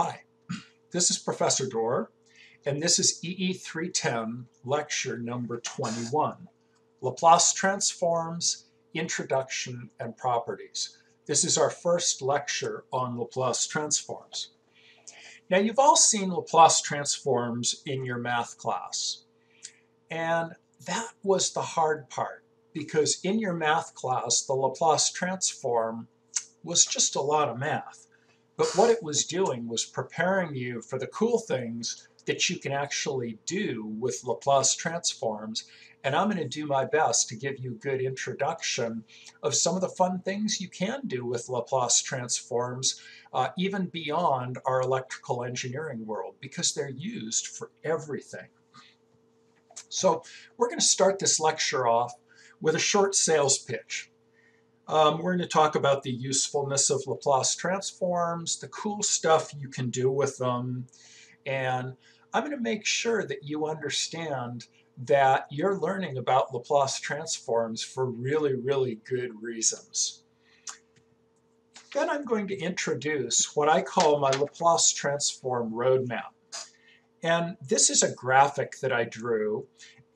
Hi, this is Professor Dorr, and this is EE310 lecture number 21, Laplace Transforms, Introduction and Properties. This is our first lecture on Laplace transforms. Now you've all seen Laplace transforms in your math class, and that was the hard part because in your math class the Laplace transform was just a lot of math. But what it was doing was preparing you for the cool things that you can actually do with Laplace transforms. And I'm going to do my best to give you a good introduction of some of the fun things you can do with Laplace transforms, uh, even beyond our electrical engineering world, because they're used for everything. So we're going to start this lecture off with a short sales pitch. Um, we're going to talk about the usefulness of Laplace transforms, the cool stuff you can do with them, and I'm going to make sure that you understand that you're learning about Laplace transforms for really, really good reasons. Then I'm going to introduce what I call my Laplace transform roadmap. And this is a graphic that I drew,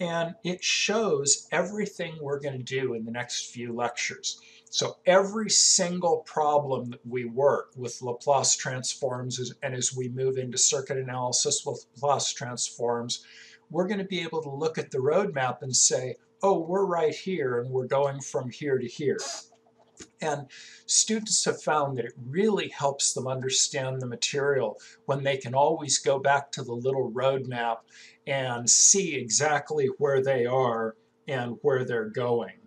and it shows everything we're going to do in the next few lectures. So every single problem that we work with Laplace transforms and as we move into circuit analysis with Laplace transforms, we're going to be able to look at the roadmap and say, oh, we're right here and we're going from here to here. And students have found that it really helps them understand the material when they can always go back to the little roadmap and see exactly where they are and where they're going.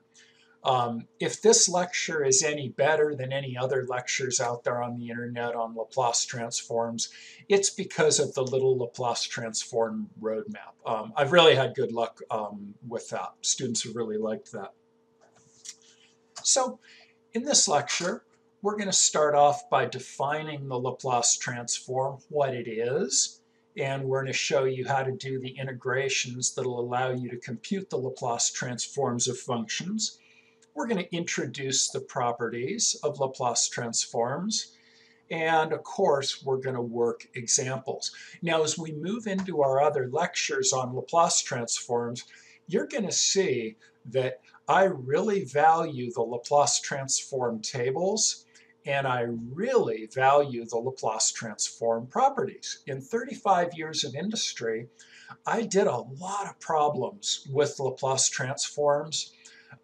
Um, if this lecture is any better than any other lectures out there on the internet on Laplace transforms, it's because of the little Laplace transform roadmap. Um, I've really had good luck um, with that. Students have really liked that. So in this lecture, we're going to start off by defining the Laplace transform, what it is, and we're going to show you how to do the integrations that will allow you to compute the Laplace transforms of functions we're going to introduce the properties of Laplace transforms. And of course, we're going to work examples. Now, as we move into our other lectures on Laplace transforms, you're going to see that I really value the Laplace transform tables and I really value the Laplace transform properties. In 35 years of industry, I did a lot of problems with Laplace transforms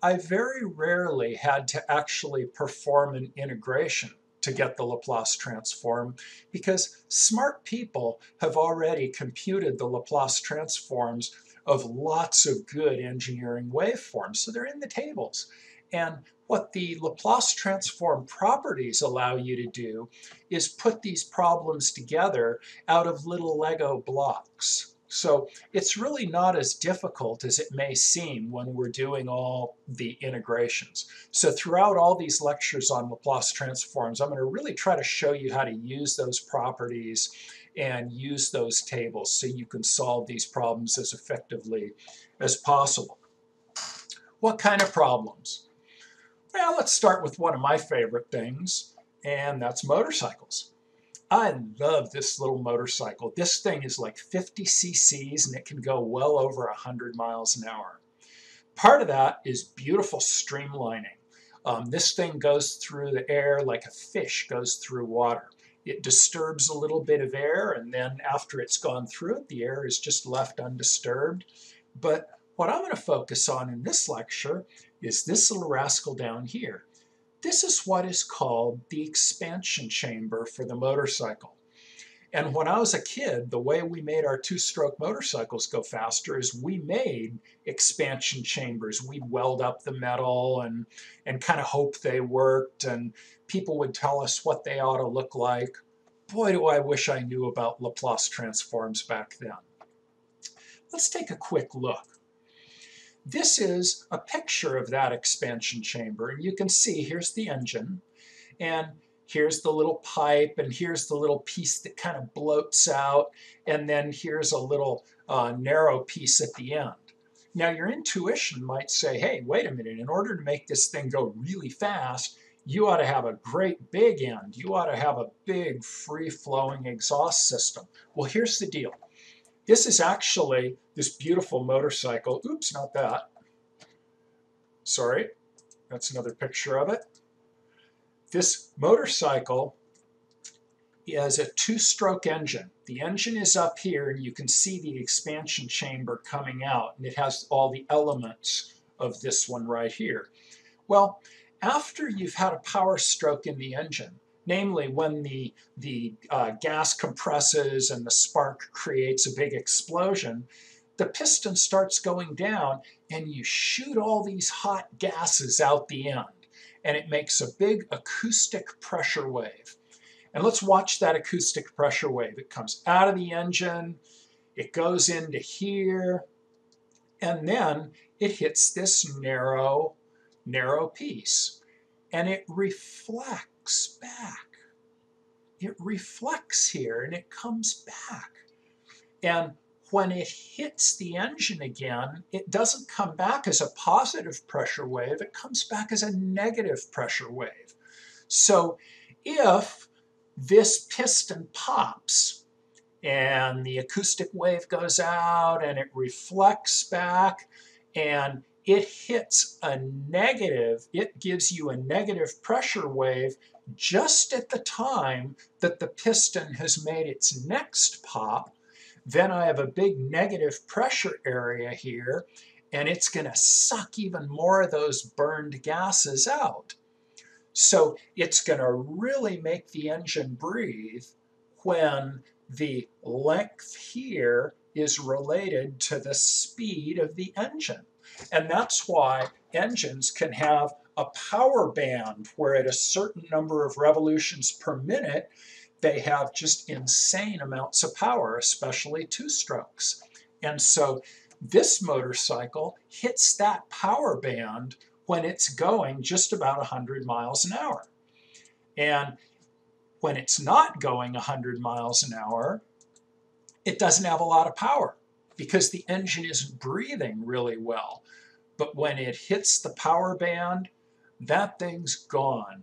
I very rarely had to actually perform an integration to get the Laplace transform because smart people have already computed the Laplace transforms of lots of good engineering waveforms. So they're in the tables. And what the Laplace transform properties allow you to do is put these problems together out of little Lego blocks. So it's really not as difficult as it may seem when we're doing all the integrations. So throughout all these lectures on Laplace transforms, I'm going to really try to show you how to use those properties and use those tables so you can solve these problems as effectively as possible. What kind of problems? Well, let's start with one of my favorite things, and that's motorcycles. I love this little motorcycle. This thing is like 50 cc's and it can go well over 100 miles an hour. Part of that is beautiful streamlining. Um, this thing goes through the air like a fish goes through water. It disturbs a little bit of air and then after it's gone through it, the air is just left undisturbed. But what I'm going to focus on in this lecture is this little rascal down here. This is what is called the expansion chamber for the motorcycle. And when I was a kid, the way we made our two-stroke motorcycles go faster is we made expansion chambers. We'd weld up the metal and, and kind of hope they worked, and people would tell us what they ought to look like. Boy, do I wish I knew about Laplace transforms back then. Let's take a quick look. This is a picture of that expansion chamber. And you can see here's the engine, and here's the little pipe, and here's the little piece that kind of bloats out, and then here's a little uh, narrow piece at the end. Now, your intuition might say, hey, wait a minute, in order to make this thing go really fast, you ought to have a great big end. You ought to have a big free-flowing exhaust system. Well, here's the deal. This is actually this beautiful motorcycle. Oops, not that. Sorry, that's another picture of it. This motorcycle is a two-stroke engine. The engine is up here and you can see the expansion chamber coming out and it has all the elements of this one right here. Well, after you've had a power stroke in the engine, namely when the, the uh, gas compresses and the spark creates a big explosion, the piston starts going down and you shoot all these hot gases out the end and it makes a big acoustic pressure wave. And let's watch that acoustic pressure wave. It comes out of the engine, it goes into here, and then it hits this narrow, narrow piece. And it reflects back. It reflects here and it comes back. And when it hits the engine again, it doesn't come back as a positive pressure wave, it comes back as a negative pressure wave. So if this piston pops and the acoustic wave goes out and it reflects back and it hits a negative, it gives you a negative pressure wave just at the time that the piston has made its next pop. Then I have a big negative pressure area here and it's going to suck even more of those burned gases out. So it's going to really make the engine breathe when the length here is related to the speed of the engine. And that's why engines can have a power band where at a certain number of revolutions per minute, they have just insane amounts of power, especially two strokes. And so this motorcycle hits that power band when it's going just about 100 miles an hour. And when it's not going 100 miles an hour, it doesn't have a lot of power because the engine isn't breathing really well. But when it hits the power band, that thing's gone.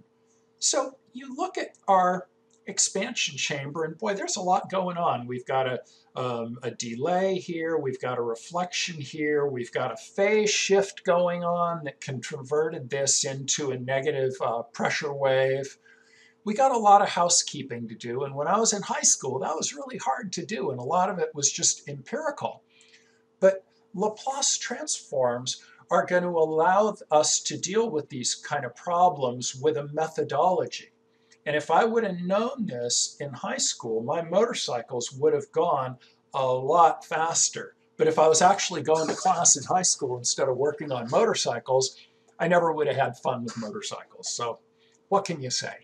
So you look at our expansion chamber, and boy, there's a lot going on. We've got a, um, a delay here, we've got a reflection here, we've got a phase shift going on that converted this into a negative uh, pressure wave. We got a lot of housekeeping to do, and when I was in high school, that was really hard to do, and a lot of it was just empirical. Laplace transforms are going to allow us to deal with these kind of problems with a methodology. And if I would have known this in high school, my motorcycles would have gone a lot faster. But if I was actually going to class in high school instead of working on motorcycles, I never would have had fun with motorcycles. So what can you say?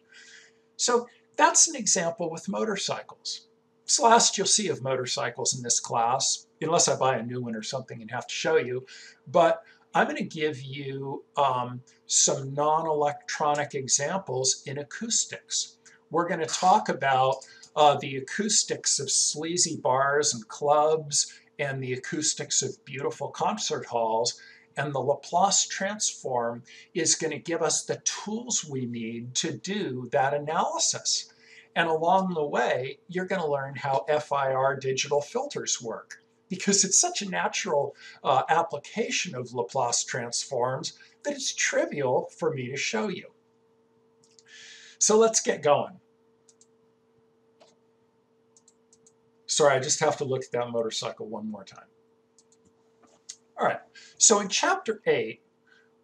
So that's an example with motorcycles. It's the last you'll see of motorcycles in this class, unless I buy a new one or something and have to show you. But I'm going to give you um, some non-electronic examples in acoustics. We're going to talk about uh, the acoustics of sleazy bars and clubs and the acoustics of beautiful concert halls. And the Laplace transform is going to give us the tools we need to do that analysis. And along the way, you're going to learn how FIR digital filters work because it's such a natural uh, application of Laplace transforms that it's trivial for me to show you. So let's get going. Sorry, I just have to look at that motorcycle one more time. All right, so in chapter 8,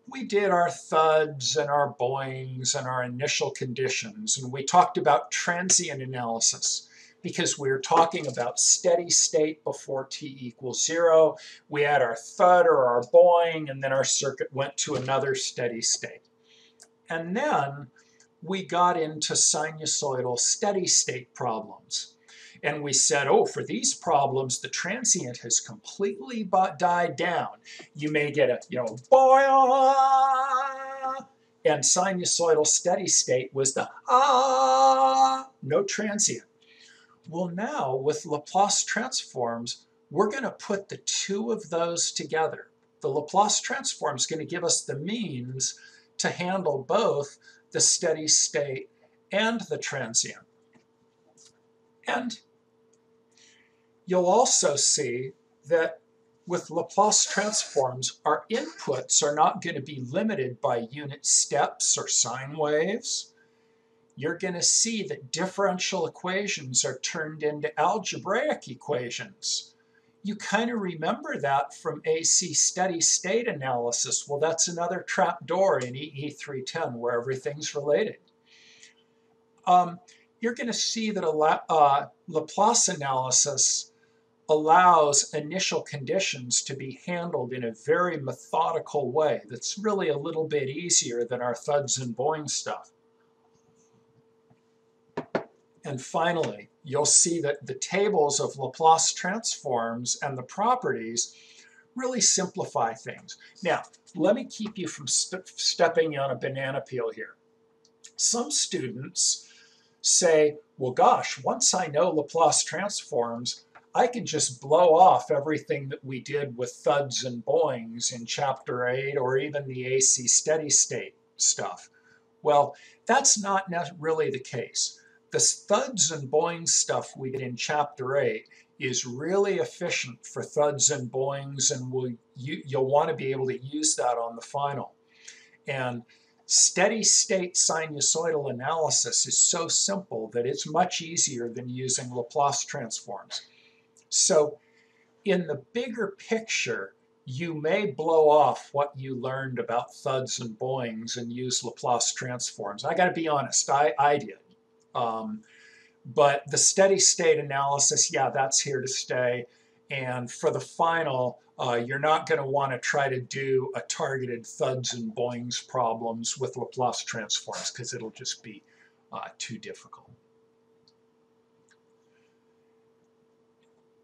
we did our thuds and our boings and our initial conditions, and we talked about transient analysis because we are talking about steady state before t equals zero. We had our thud or our boing, and then our circuit went to another steady state. And then we got into sinusoidal steady state problems. And we said, oh, for these problems, the transient has completely died down. You may get a, you know, boing, and sinusoidal steady state was the ah, no transient. Well, now with Laplace transforms, we're going to put the two of those together. The Laplace transform is going to give us the means to handle both the steady state, and the transient. And you'll also see that with Laplace transforms, our inputs are not going to be limited by unit steps or sine waves. You're going to see that differential equations are turned into algebraic equations. You kind of remember that from AC steady state analysis. Well, that's another trap door in EE310 where everything's related. Um, you're going to see that a uh, Laplace analysis allows initial conditions to be handled in a very methodical way that's really a little bit easier than our thuds and boing stuff. And finally, you'll see that the tables of Laplace transforms and the properties really simplify things. Now, let me keep you from st stepping on a banana peel here. Some students say, well, gosh, once I know Laplace transforms, I can just blow off everything that we did with thuds and boings in chapter 8 or even the AC steady state stuff. Well, that's not really the case. The thuds and boings stuff we did in chapter 8 is really efficient for thuds and boings and will you, you'll want to be able to use that on the final. And steady state sinusoidal analysis is so simple that it's much easier than using Laplace transforms. So in the bigger picture, you may blow off what you learned about thuds and boings and use Laplace transforms. I got to be honest, I, I did. Um, but the steady state analysis, yeah, that's here to stay. And for the final, uh, you're not going to want to try to do a targeted thuds and boings problems with Laplace transforms because it'll just be uh, too difficult.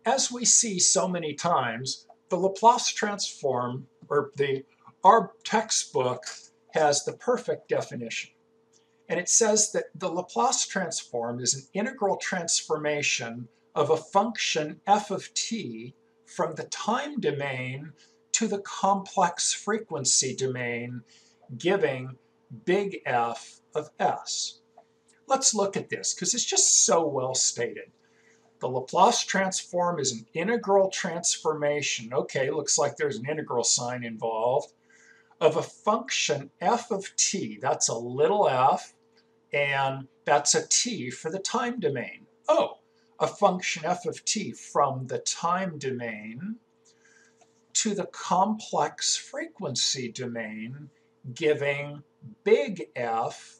as we see so many times, the Laplace transform, or the our textbook has the perfect definition. And it says that the Laplace transform is an integral transformation of a function f of t from the time domain to the complex frequency domain, giving big F of s. Let's look at this because it's just so well stated. The Laplace transform is an integral transformation. Okay, looks like there's an integral sign involved. Of a function f of t, that's a little f, and that's a t for the time domain. Oh, a function f of t from the time domain to the complex frequency domain, giving big F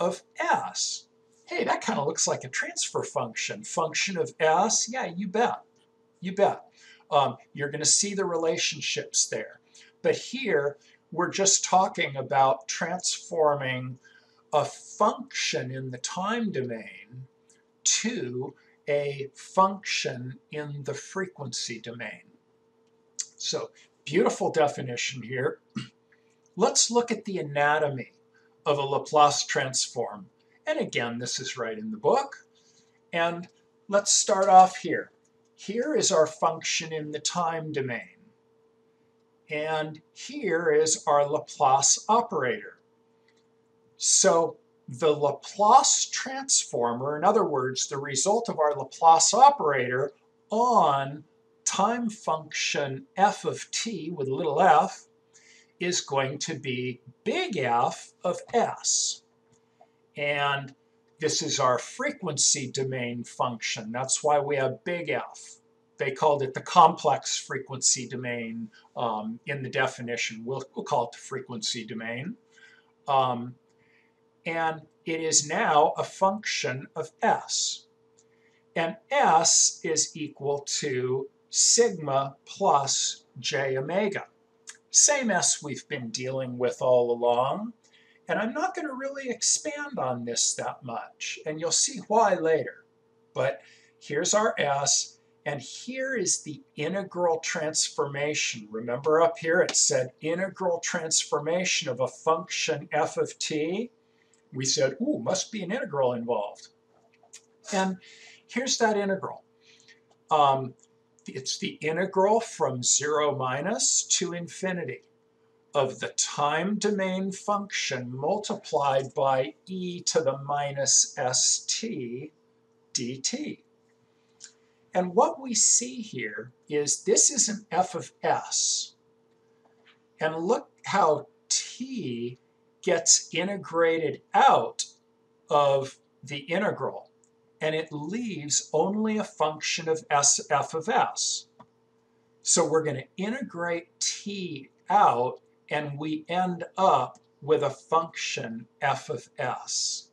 of s hey, that kind of looks like a transfer function. Function of S, yeah, you bet. You bet. Um, you're going to see the relationships there. But here, we're just talking about transforming a function in the time domain to a function in the frequency domain. So, beautiful definition here. Let's look at the anatomy of a Laplace transform. And again, this is right in the book. And let's start off here. Here is our function in the time domain. And here is our Laplace operator. So the Laplace transformer, in other words, the result of our Laplace operator on time function f of t with little f is going to be big F of s. And this is our frequency domain function. That's why we have big F. They called it the complex frequency domain um, in the definition. We'll, we'll, call it the frequency domain. Um, and it is now a function of S. And S is equal to sigma plus j omega. Same S we've been dealing with all along. And I'm not going to really expand on this that much, and you'll see why later. But here's our S, and here is the integral transformation. Remember up here it said integral transformation of a function f of t? We said, ooh, must be an integral involved. And here's that integral. Um, it's the integral from 0 minus to infinity of the time domain function multiplied by e to the minus st dt. And what we see here is this is an f of s. And look how t gets integrated out of the integral. And it leaves only a function of s f of s. So we're going to integrate t out and we end up with a function f of s.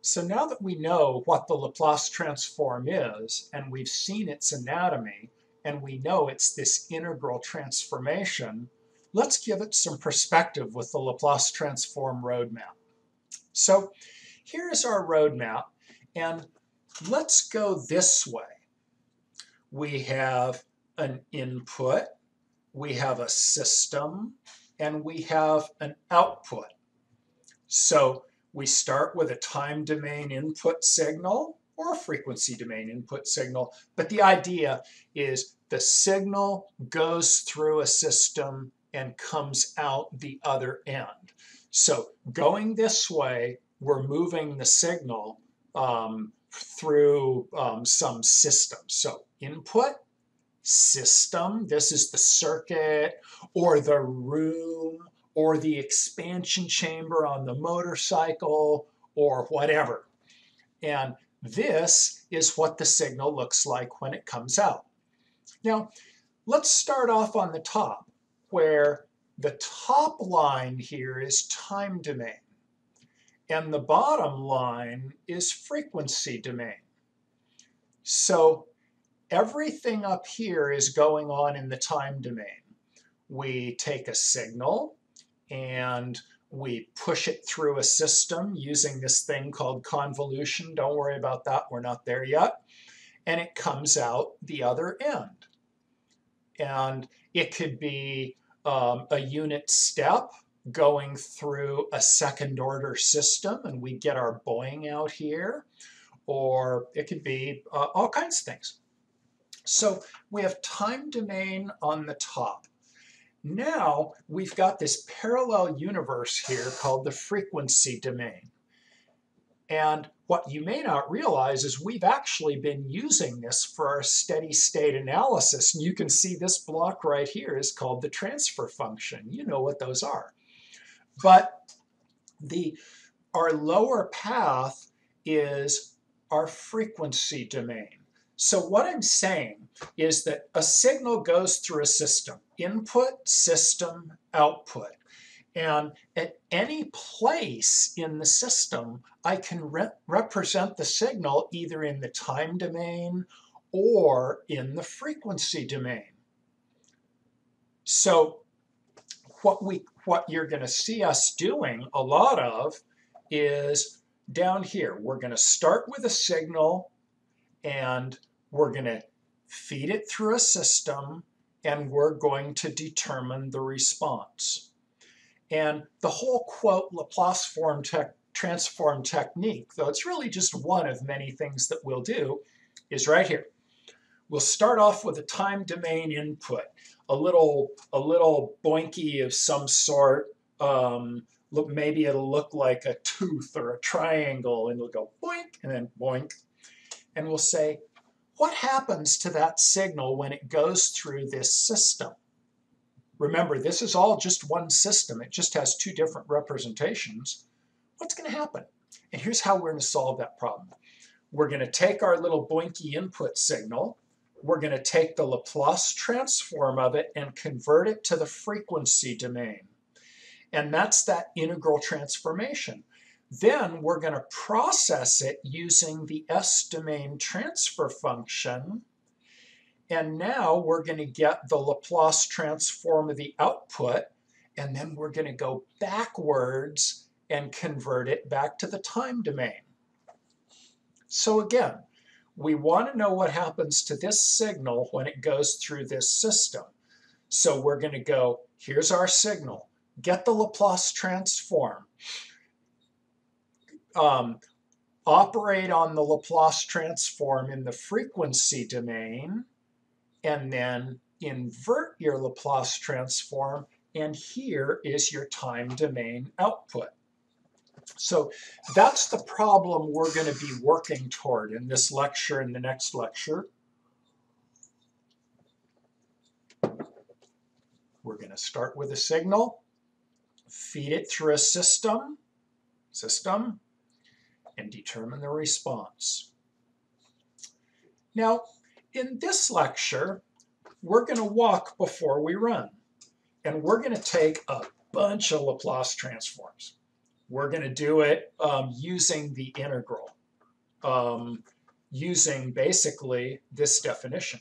So now that we know what the Laplace transform is, and we've seen its anatomy, and we know it's this integral transformation, let's give it some perspective with the Laplace transform roadmap. So here's our roadmap, and let's go this way. We have an input, we have a system, and we have an output. So we start with a time domain input signal or a frequency domain input signal, but the idea is the signal goes through a system and comes out the other end. So going this way, we're moving the signal um, through um, some system. So input, system. This is the circuit or the room or the expansion chamber on the motorcycle or whatever. And this is what the signal looks like when it comes out. Now, let's start off on the top where the top line here is time domain and the bottom line is frequency domain. So everything up here is going on in the time domain. We take a signal and we push it through a system using this thing called convolution. Don't worry about that, we're not there yet. And it comes out the other end. And it could be um, a unit step going through a second order system and we get our Boing out here, or it could be uh, all kinds of things. So we have time domain on the top. Now we've got this parallel universe here called the frequency domain. And what you may not realize is we've actually been using this for our steady state analysis. And you can see this block right here is called the transfer function. You know what those are. But the our lower path is our frequency domain. So what I'm saying is that a signal goes through a system, input, system, output. And at any place in the system, I can re represent the signal either in the time domain or in the frequency domain. So what we what you're going to see us doing a lot of is down here. We're going to start with a signal and we're going to feed it through a system and we're going to determine the response. And the whole quote Laplace form transform technique, though it's really just one of many things that we'll do, is right here. We'll start off with a time domain input, a little a little boinky of some sort. Um, look, maybe it'll look like a tooth or a triangle, and it'll go boink and then boink, and we'll say, what happens to that signal when it goes through this system? Remember, this is all just one system. It just has two different representations. What's going to happen? And here's how we're going to solve that problem. We're going to take our little boinky input signal. We're going to take the Laplace transform of it and convert it to the frequency domain. And that's that integral transformation. Then we're going to process it using the S-domain transfer function. And now we're going to get the Laplace transform of the output. And then we're going to go backwards and convert it back to the time domain. So again, we want to know what happens to this signal when it goes through this system. So we're going to go, here's our signal. Get the Laplace transform um, operate on the Laplace transform in the frequency domain, and then invert your Laplace transform and here is your time domain output. So that's the problem we're going to be working toward in this lecture and the next lecture. We're going to start with a signal, feed it through a system, system, and determine the response. Now, in this lecture, we're going to walk before we run. And we're going to take a bunch of Laplace transforms. We're going to do it um, using the integral, um, using basically this definition.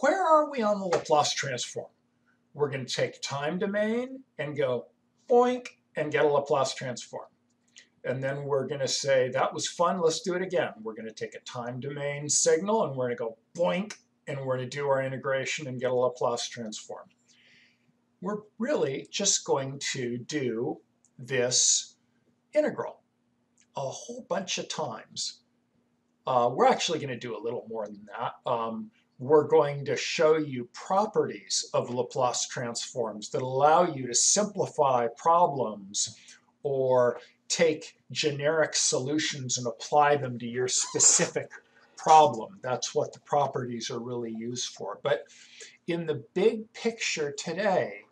Where are we on the Laplace transform? We're going to take time domain and go boink and get a Laplace transform. And then we're going to say, that was fun, let's do it again. We're going to take a time domain signal and we're going to go boink and we're going to do our integration and get a Laplace transform. We're really just going to do this integral a whole bunch of times. Uh, we're actually going to do a little more than that. Um, we're going to show you properties of Laplace transforms that allow you to simplify problems or take generic solutions and apply them to your specific problem. That's what the properties are really used for. But in the big picture today,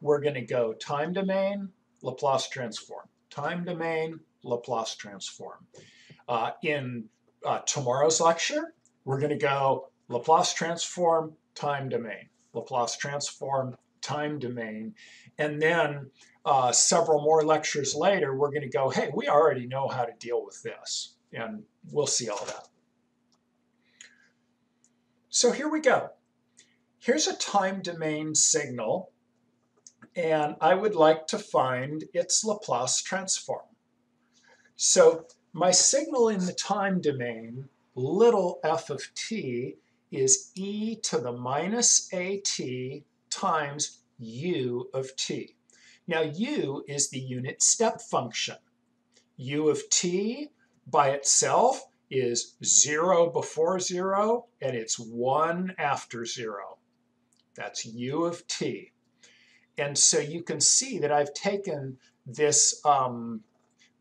we're going to go time domain, Laplace transform. Time domain, Laplace transform. Uh, in uh, tomorrow's lecture, we're going to go Laplace transform, time domain. Laplace transform, time domain. And then uh, several more lectures later, we're going to go, hey, we already know how to deal with this. And we'll see all that. So here we go. Here's a time domain signal, and I would like to find its Laplace transform. So my signal in the time domain, little f of t, is e to the minus at times u of t. Now u is the unit step function. u of t by itself is 0 before 0, and it's 1 after 0. That's u of t. And so you can see that I've taken this, um,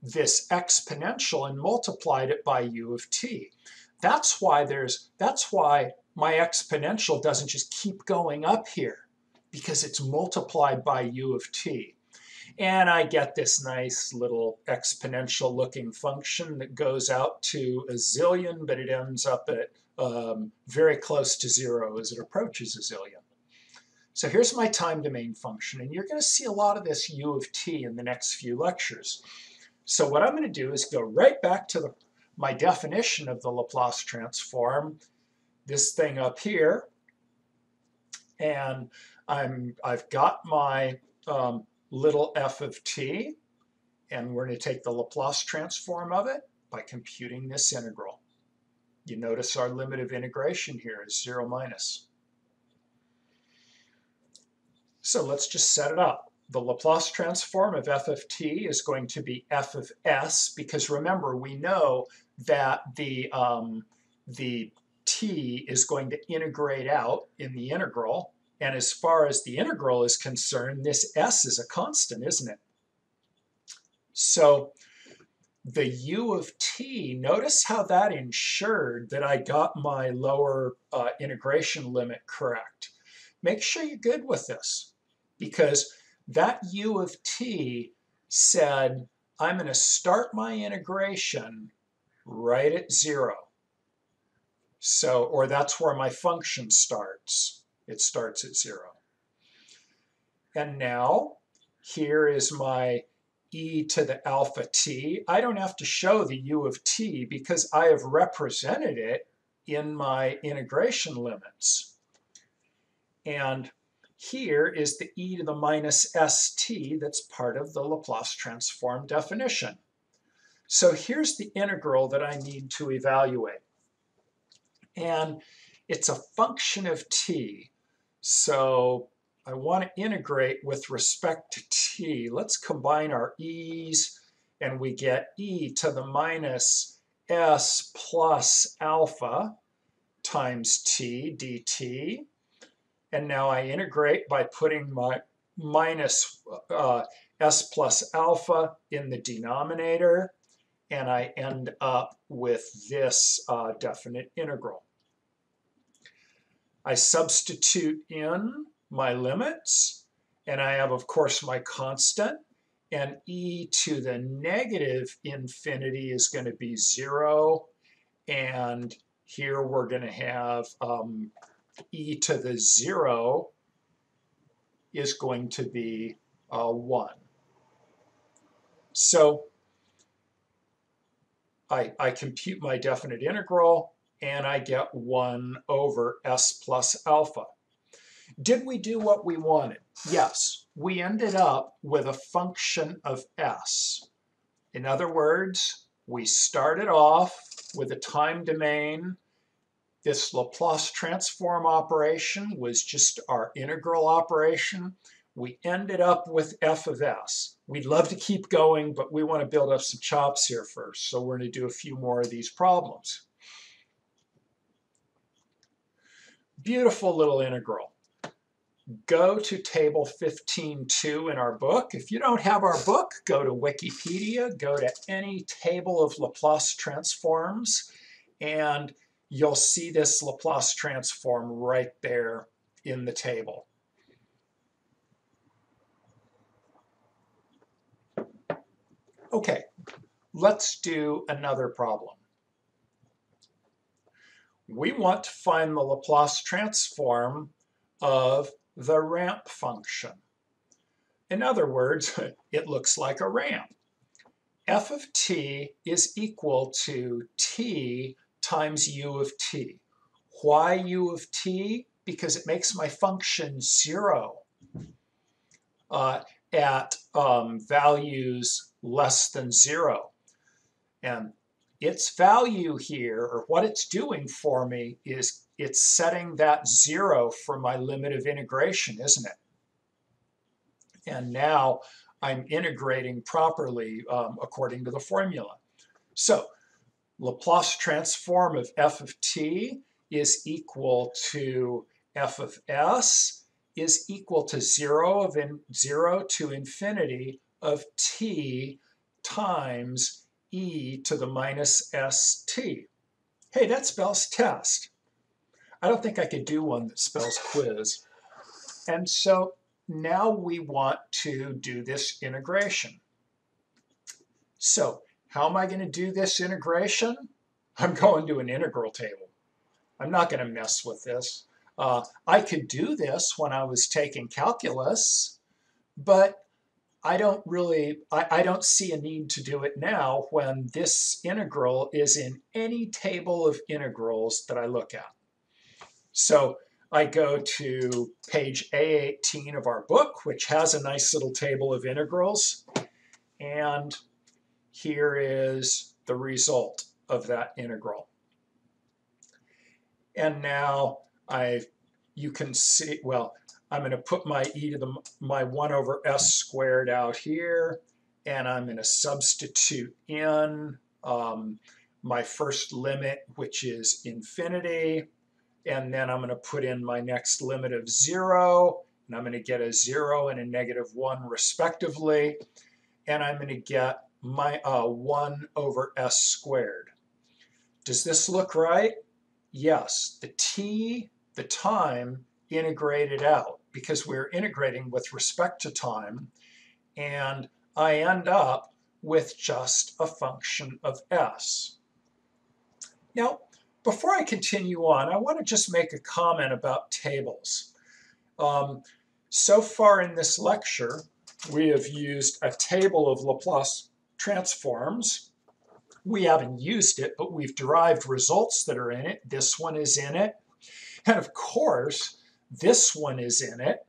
this exponential and multiplied it by u of t. That's why there's, that's why my exponential doesn't just keep going up here because it's multiplied by u of t. And I get this nice little exponential looking function that goes out to a zillion, but it ends up at um, very close to zero as it approaches a zillion. So here's my time domain function, and you're going to see a lot of this u of t in the next few lectures. So what I'm going to do is go right back to the, my definition of the Laplace transform, this thing up here, and I'm, I've got my um, little f of t, and we're going to take the Laplace transform of it by computing this integral. You notice our limit of integration here is 0 minus. So let's just set it up. The Laplace transform of f of t is going to be f of s, because remember, we know that the, um, the t is going to integrate out in the integral, and as far as the integral is concerned, this s is a constant, isn't it? So the u of t, notice how that ensured that I got my lower uh, integration limit correct. Make sure you're good with this because that u of t said, I'm going to start my integration right at zero. So, or that's where my function starts it starts at zero. And now here is my e to the alpha t. I don't have to show the u of t because I have represented it in my integration limits. And here is the e to the minus st that's part of the Laplace transform definition. So here's the integral that I need to evaluate. And it's a function of t. So I want to integrate with respect to t. Let's combine our e's and we get e to the minus s plus alpha times t dt. And now I integrate by putting my minus uh, s plus alpha in the denominator, and I end up with this uh, definite integral. I substitute in my limits, and I have, of course, my constant, and e to the negative infinity is going to be 0, and here we're going to have um, e to the 0 is going to be uh, 1. So I, I compute my definite integral, and I get 1 over s plus alpha. Did we do what we wanted? Yes. We ended up with a function of s. In other words, we started off with a time domain. This Laplace transform operation was just our integral operation. We ended up with f of s. We'd love to keep going, but we want to build up some chops here first. So we're going to do a few more of these problems. Beautiful little integral. Go to table 15.2 in our book. If you don't have our book, go to Wikipedia, go to any table of Laplace transforms, and you'll see this Laplace transform right there in the table. Okay, let's do another problem we want to find the Laplace transform of the ramp function. In other words, it looks like a ramp. f of t is equal to t times u of t. Why u of t? Because it makes my function zero uh, at um, values less than zero. And its value here, or what it's doing for me, is it's setting that zero for my limit of integration, isn't it? And now I'm integrating properly um, according to the formula. So Laplace transform of f of t is equal to f of s is equal to 0 of in, 0 to infinity of t times e to the minus st. Hey, that spells test. I don't think I could do one that spells quiz. And so now we want to do this integration. So how am I going to do this integration? I'm going to an integral table. I'm not going to mess with this. Uh, I could do this when I was taking calculus, but I don't really, I, I don't see a need to do it now when this integral is in any table of integrals that I look at. So I go to page A18 of our book, which has a nice little table of integrals. And here is the result of that integral. And now I, you can see, well, I'm going to put my e to the my 1 over s squared out here, and I'm going to substitute in um, my first limit, which is infinity, and then I'm going to put in my next limit of 0, and I'm going to get a 0 and a negative 1 respectively, and I'm going to get my uh, 1 over s squared. Does this look right? Yes. The t, the time, integrated out because we're integrating with respect to time and I end up with just a function of s. Now, before I continue on, I want to just make a comment about tables. Um, so far in this lecture, we have used a table of Laplace transforms. We haven't used it, but we've derived results that are in it. This one is in it. And of course, this one is in it.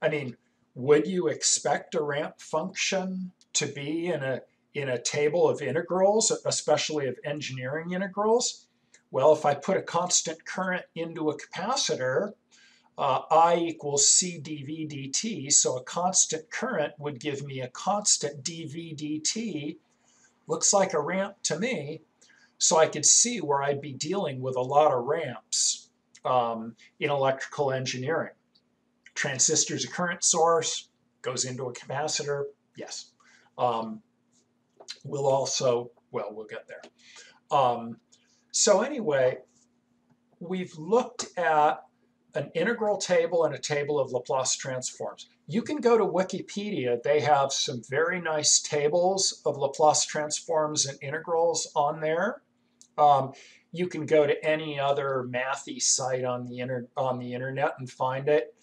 I mean, would you expect a ramp function to be in a in a table of integrals, especially of engineering integrals? Well, if I put a constant current into a capacitor, uh, I equals C dV dt, so a constant current would give me a constant dV dt. Looks like a ramp to me, so I could see where I'd be dealing with a lot of ramps um, in electrical engineering. Transistors, a current source, goes into a capacitor, yes. Um, we'll also, well, we'll get there. Um, so anyway, we've looked at an integral table and a table of Laplace transforms. You can go to Wikipedia. They have some very nice tables of Laplace transforms and integrals on there. Um, you can go to any other mathy site on the, inter on the internet and find it.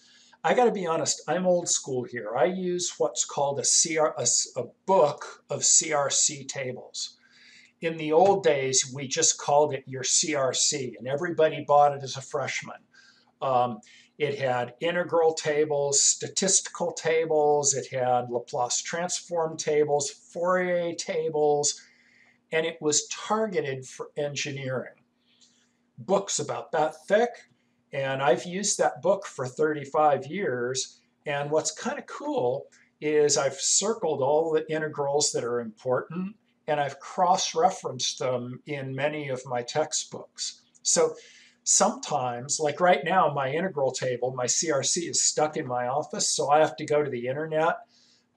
I got to be honest, I'm old school here. I use what's called a, CR, a, a book of CRC tables. In the old days, we just called it your CRC, and everybody bought it as a freshman. Um, it had integral tables, statistical tables, it had Laplace transform tables, Fourier tables, and it was targeted for engineering. Books about that thick, and I've used that book for 35 years. And what's kind of cool is I've circled all the integrals that are important, and I've cross-referenced them in many of my textbooks. So sometimes, like right now, my integral table, my CRC is stuck in my office, so I have to go to the internet.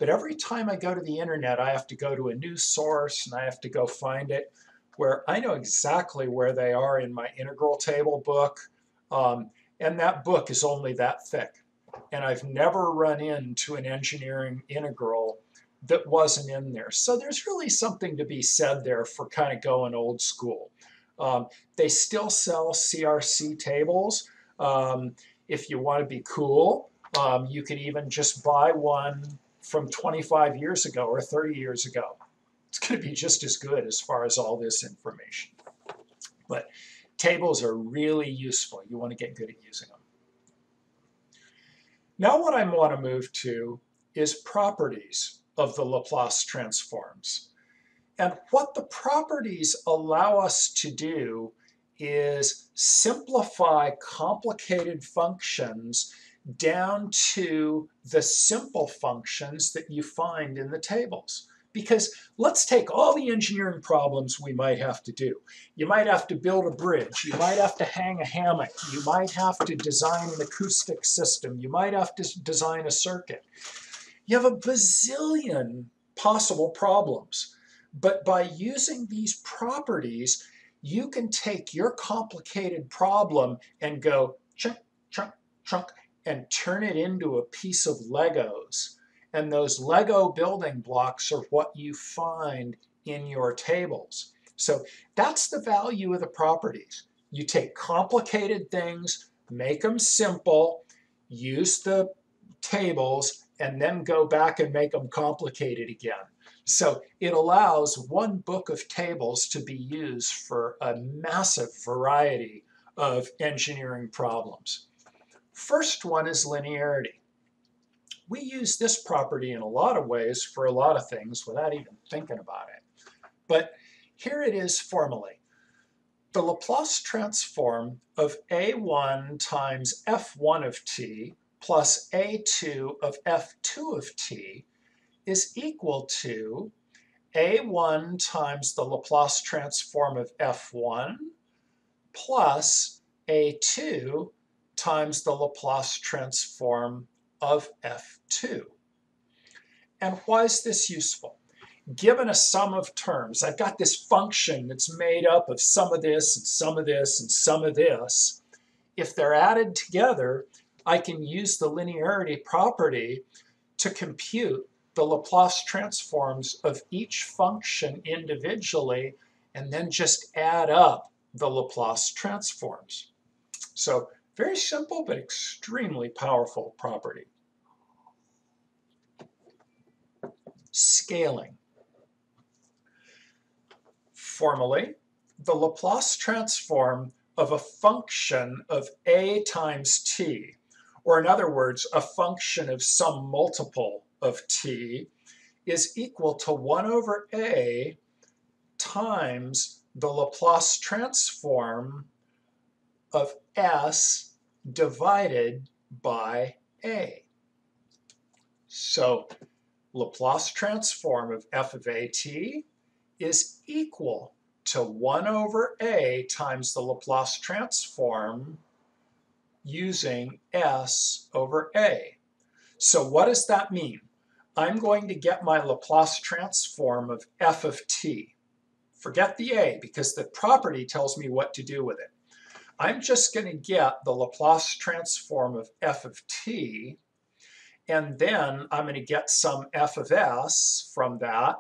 But every time I go to the internet, I have to go to a new source and I have to go find it where I know exactly where they are in my integral table book. Um, and that book is only that thick. And I've never run into an engineering integral that wasn't in there. So there's really something to be said there for kind of going old school. Um, they still sell CRC tables. Um, if you want to be cool, um, you could even just buy one from 25 years ago or 30 years ago. It's going to be just as good as far as all this information. But tables are really useful. You want to get good at using them. Now what I want to move to is properties of the Laplace transforms. And what the properties allow us to do is simplify complicated functions down to the simple functions that you find in the tables. Because let's take all the engineering problems we might have to do. You might have to build a bridge. You might have to hang a hammock. You might have to design an acoustic system. You might have to design a circuit. You have a bazillion possible problems. But by using these properties, you can take your complicated problem and go chunk, chunk, chunk, and turn it into a piece of Legos. And those Lego building blocks are what you find in your tables. So that's the value of the properties. You take complicated things, make them simple, use the tables, and then go back and make them complicated again. So it allows one book of tables to be used for a massive variety of engineering problems. First one is linearity. We use this property in a lot of ways for a lot of things without even thinking about it. But here it is formally. The Laplace transform of a1 times f1 of t plus a2 of f2 of t is equal to a1 times the Laplace transform of f1 plus a2 times the Laplace transform of f2. And why is this useful? Given a sum of terms, I've got this function that's made up of some of this and some of this and some of this. If they're added together, I can use the linearity property to compute the Laplace transforms of each function individually and then just add up the Laplace transforms. So very simple but extremely powerful property. Scaling. Formally, the Laplace transform of a function of a times t, or in other words, a function of some multiple of t is equal to 1 over a times the Laplace transform of s divided by a. So Laplace transform of f of at is equal to 1 over a times the Laplace transform using s over a. So what does that mean? I'm going to get my Laplace transform of f of t. Forget the a because the property tells me what to do with it. I'm just going to get the Laplace transform of f of t and then I'm going to get some f of s from that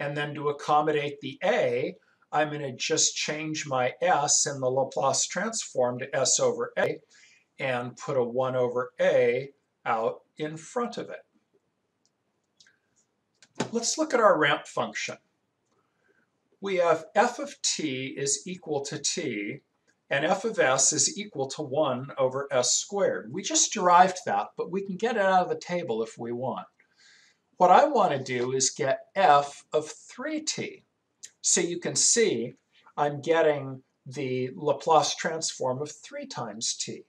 and then to accommodate the a I'm going to just change my s in the Laplace transform to s over a and put a 1 over a out in front of it. Let's look at our ramp function. We have f of t is equal to t, and f of s is equal to 1 over s squared. We just derived that, but we can get it out of the table if we want. What I want to do is get f of 3t. So you can see I'm getting the Laplace transform of 3 times t.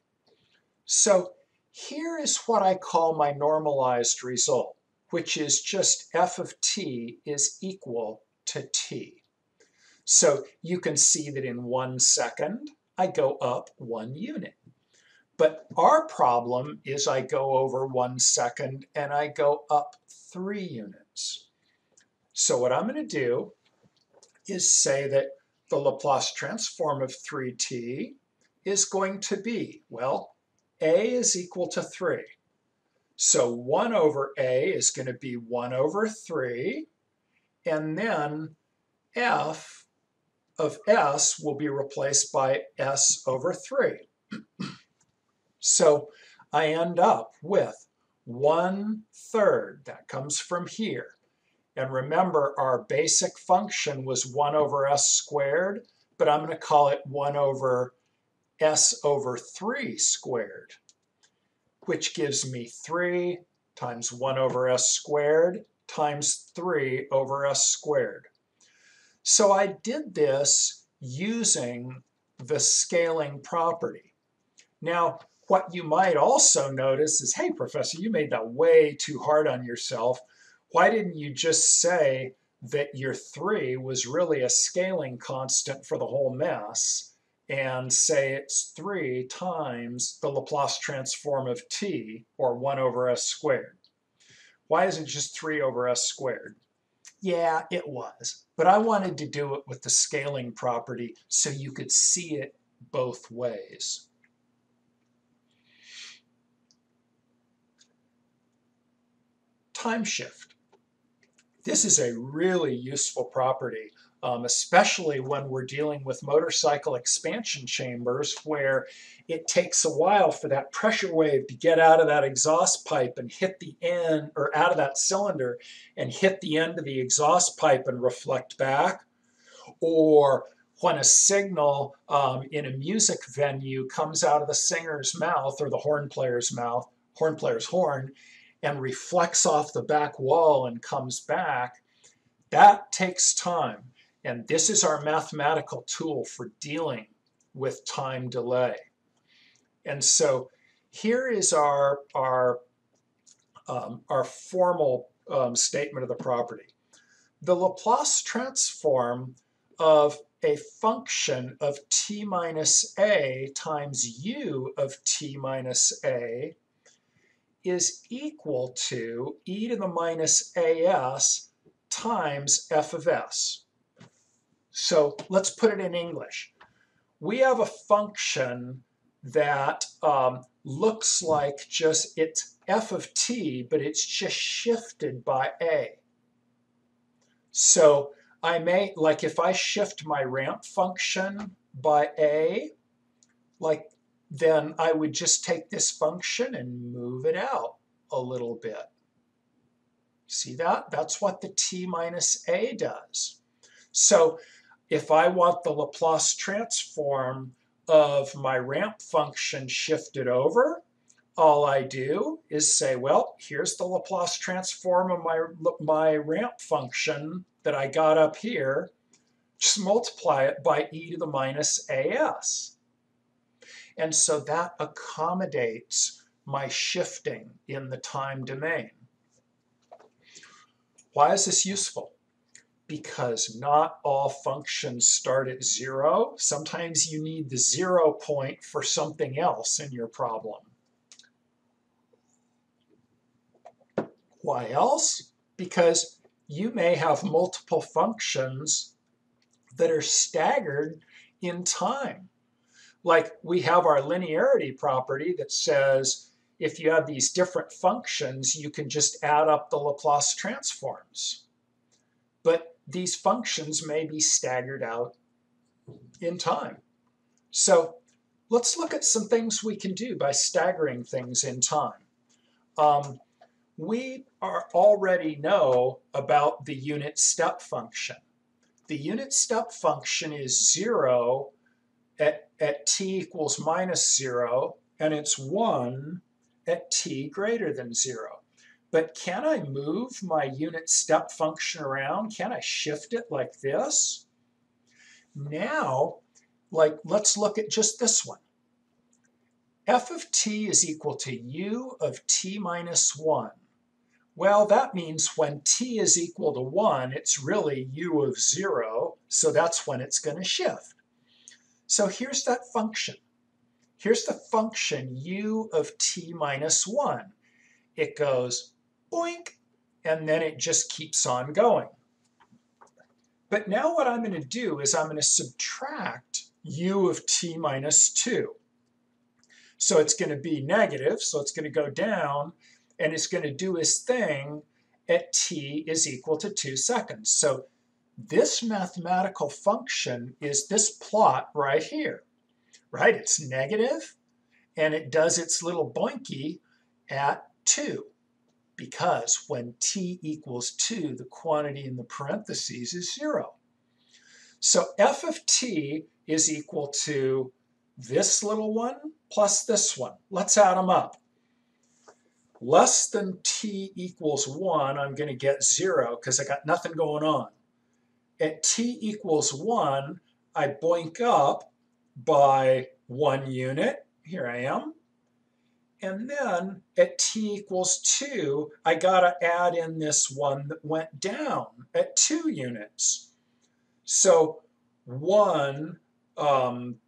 So here is what I call my normalized result, which is just f of t is equal to t. So you can see that in one second, I go up one unit. But our problem is I go over one second and I go up three units. So what I'm going to do is say that the Laplace transform of 3t is going to be, well, a is equal to 3. So 1 over a is going to be 1 over 3, and then f of s will be replaced by s over 3. so I end up with 1 third, that comes from here. And remember, our basic function was 1 over s squared, but I'm going to call it 1 over s over 3 squared, which gives me 3 times 1 over s squared times 3 over s squared. So I did this using the scaling property. Now, what you might also notice is, hey, professor, you made that way too hard on yourself. Why didn't you just say that your 3 was really a scaling constant for the whole mess? and say it's 3 times the Laplace transform of t, or 1 over s squared. Why isn't it just 3 over s squared? Yeah, it was, but I wanted to do it with the scaling property so you could see it both ways. Time shift. This is a really useful property um, especially when we're dealing with motorcycle expansion chambers where it takes a while for that pressure wave to get out of that exhaust pipe and hit the end, or out of that cylinder and hit the end of the exhaust pipe and reflect back. Or when a signal um, in a music venue comes out of the singer's mouth or the horn player's mouth, horn player's horn, and reflects off the back wall and comes back, that takes time. And this is our mathematical tool for dealing with time delay. And so here is our, our, um, our formal um, statement of the property. The Laplace transform of a function of t minus a times u of t minus a is equal to e to the minus as times f of s. So let's put it in English. We have a function that um, looks like just it's f of t, but it's just shifted by a. So I may, like if I shift my ramp function by a, like then I would just take this function and move it out a little bit. See that? That's what the t minus a does. So if I want the Laplace transform of my ramp function shifted over, all I do is say, well, here's the Laplace transform of my, my ramp function that I got up here. Just multiply it by e to the minus as. And so that accommodates my shifting in the time domain. Why is this useful? Because not all functions start at zero. Sometimes you need the zero point for something else in your problem. Why else? Because you may have multiple functions that are staggered in time. Like we have our linearity property that says if you have these different functions, you can just add up the Laplace transforms. But these functions may be staggered out in time. So let's look at some things we can do by staggering things in time. Um, we are already know about the unit step function. The unit step function is 0 at, at t equals minus 0, and it's 1 at t greater than 0. But can I move my unit step function around? Can I shift it like this? Now, like, let's look at just this one. f of t is equal to u of t minus 1 well, that means when t is equal to 1, it's really u of 0, so that's when it's going to shift. So here's that function. Here's the function u of t minus 1. It goes boink, and then it just keeps on going. But now what I'm going to do is I'm going to subtract u of t minus 2. So it's going to be negative, so it's going to go down, and it's going to do its thing at t is equal to 2 seconds. So this mathematical function is this plot right here, right? It's negative, and it does its little boinky at 2 because when t equals 2, the quantity in the parentheses is 0. So f of t is equal to this little one plus this one. Let's add them up less than t equals 1, I'm going to get 0 because I got nothing going on. At t equals 1, I boink up by 1 unit. Here I am. And then at t equals 2, I got to add in this one that went down at 2 units. So 1 um,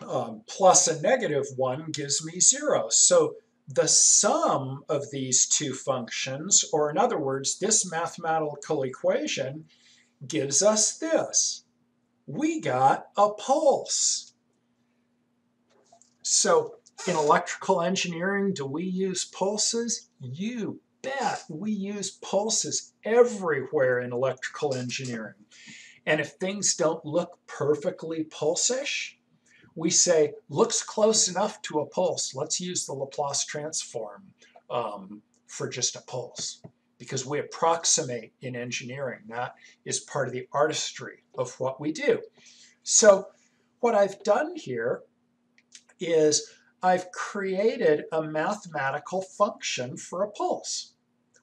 um, plus a negative 1 gives me 0. So the sum of these two functions, or in other words, this mathematical equation, gives us this. We got a pulse. So in electrical engineering, do we use pulses? You bet we use pulses everywhere in electrical engineering. And if things don't look perfectly pulsish, we say looks close enough to a pulse. Let's use the Laplace transform um, for just a pulse because we approximate in engineering. That is part of the artistry of what we do. So what I've done here is I've created a mathematical function for a pulse,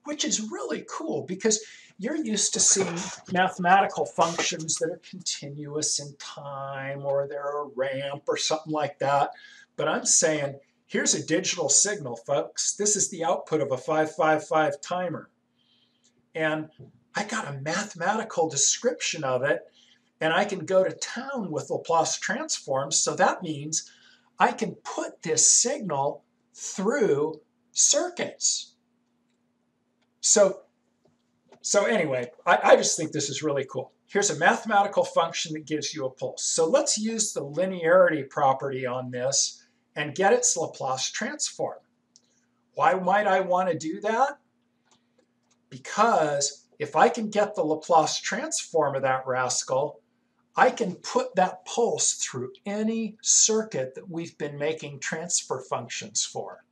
which is really cool because you're used to seeing mathematical functions that are continuous in time or they're a ramp or something like that. But I'm saying, here's a digital signal, folks. This is the output of a 555 timer. And I got a mathematical description of it, and I can go to town with Laplace transforms. So that means I can put this signal through circuits. So so anyway, I, I just think this is really cool. Here's a mathematical function that gives you a pulse. So let's use the linearity property on this and get its Laplace transform. Why might I want to do that? Because if I can get the Laplace transform of that rascal, I can put that pulse through any circuit that we've been making transfer functions for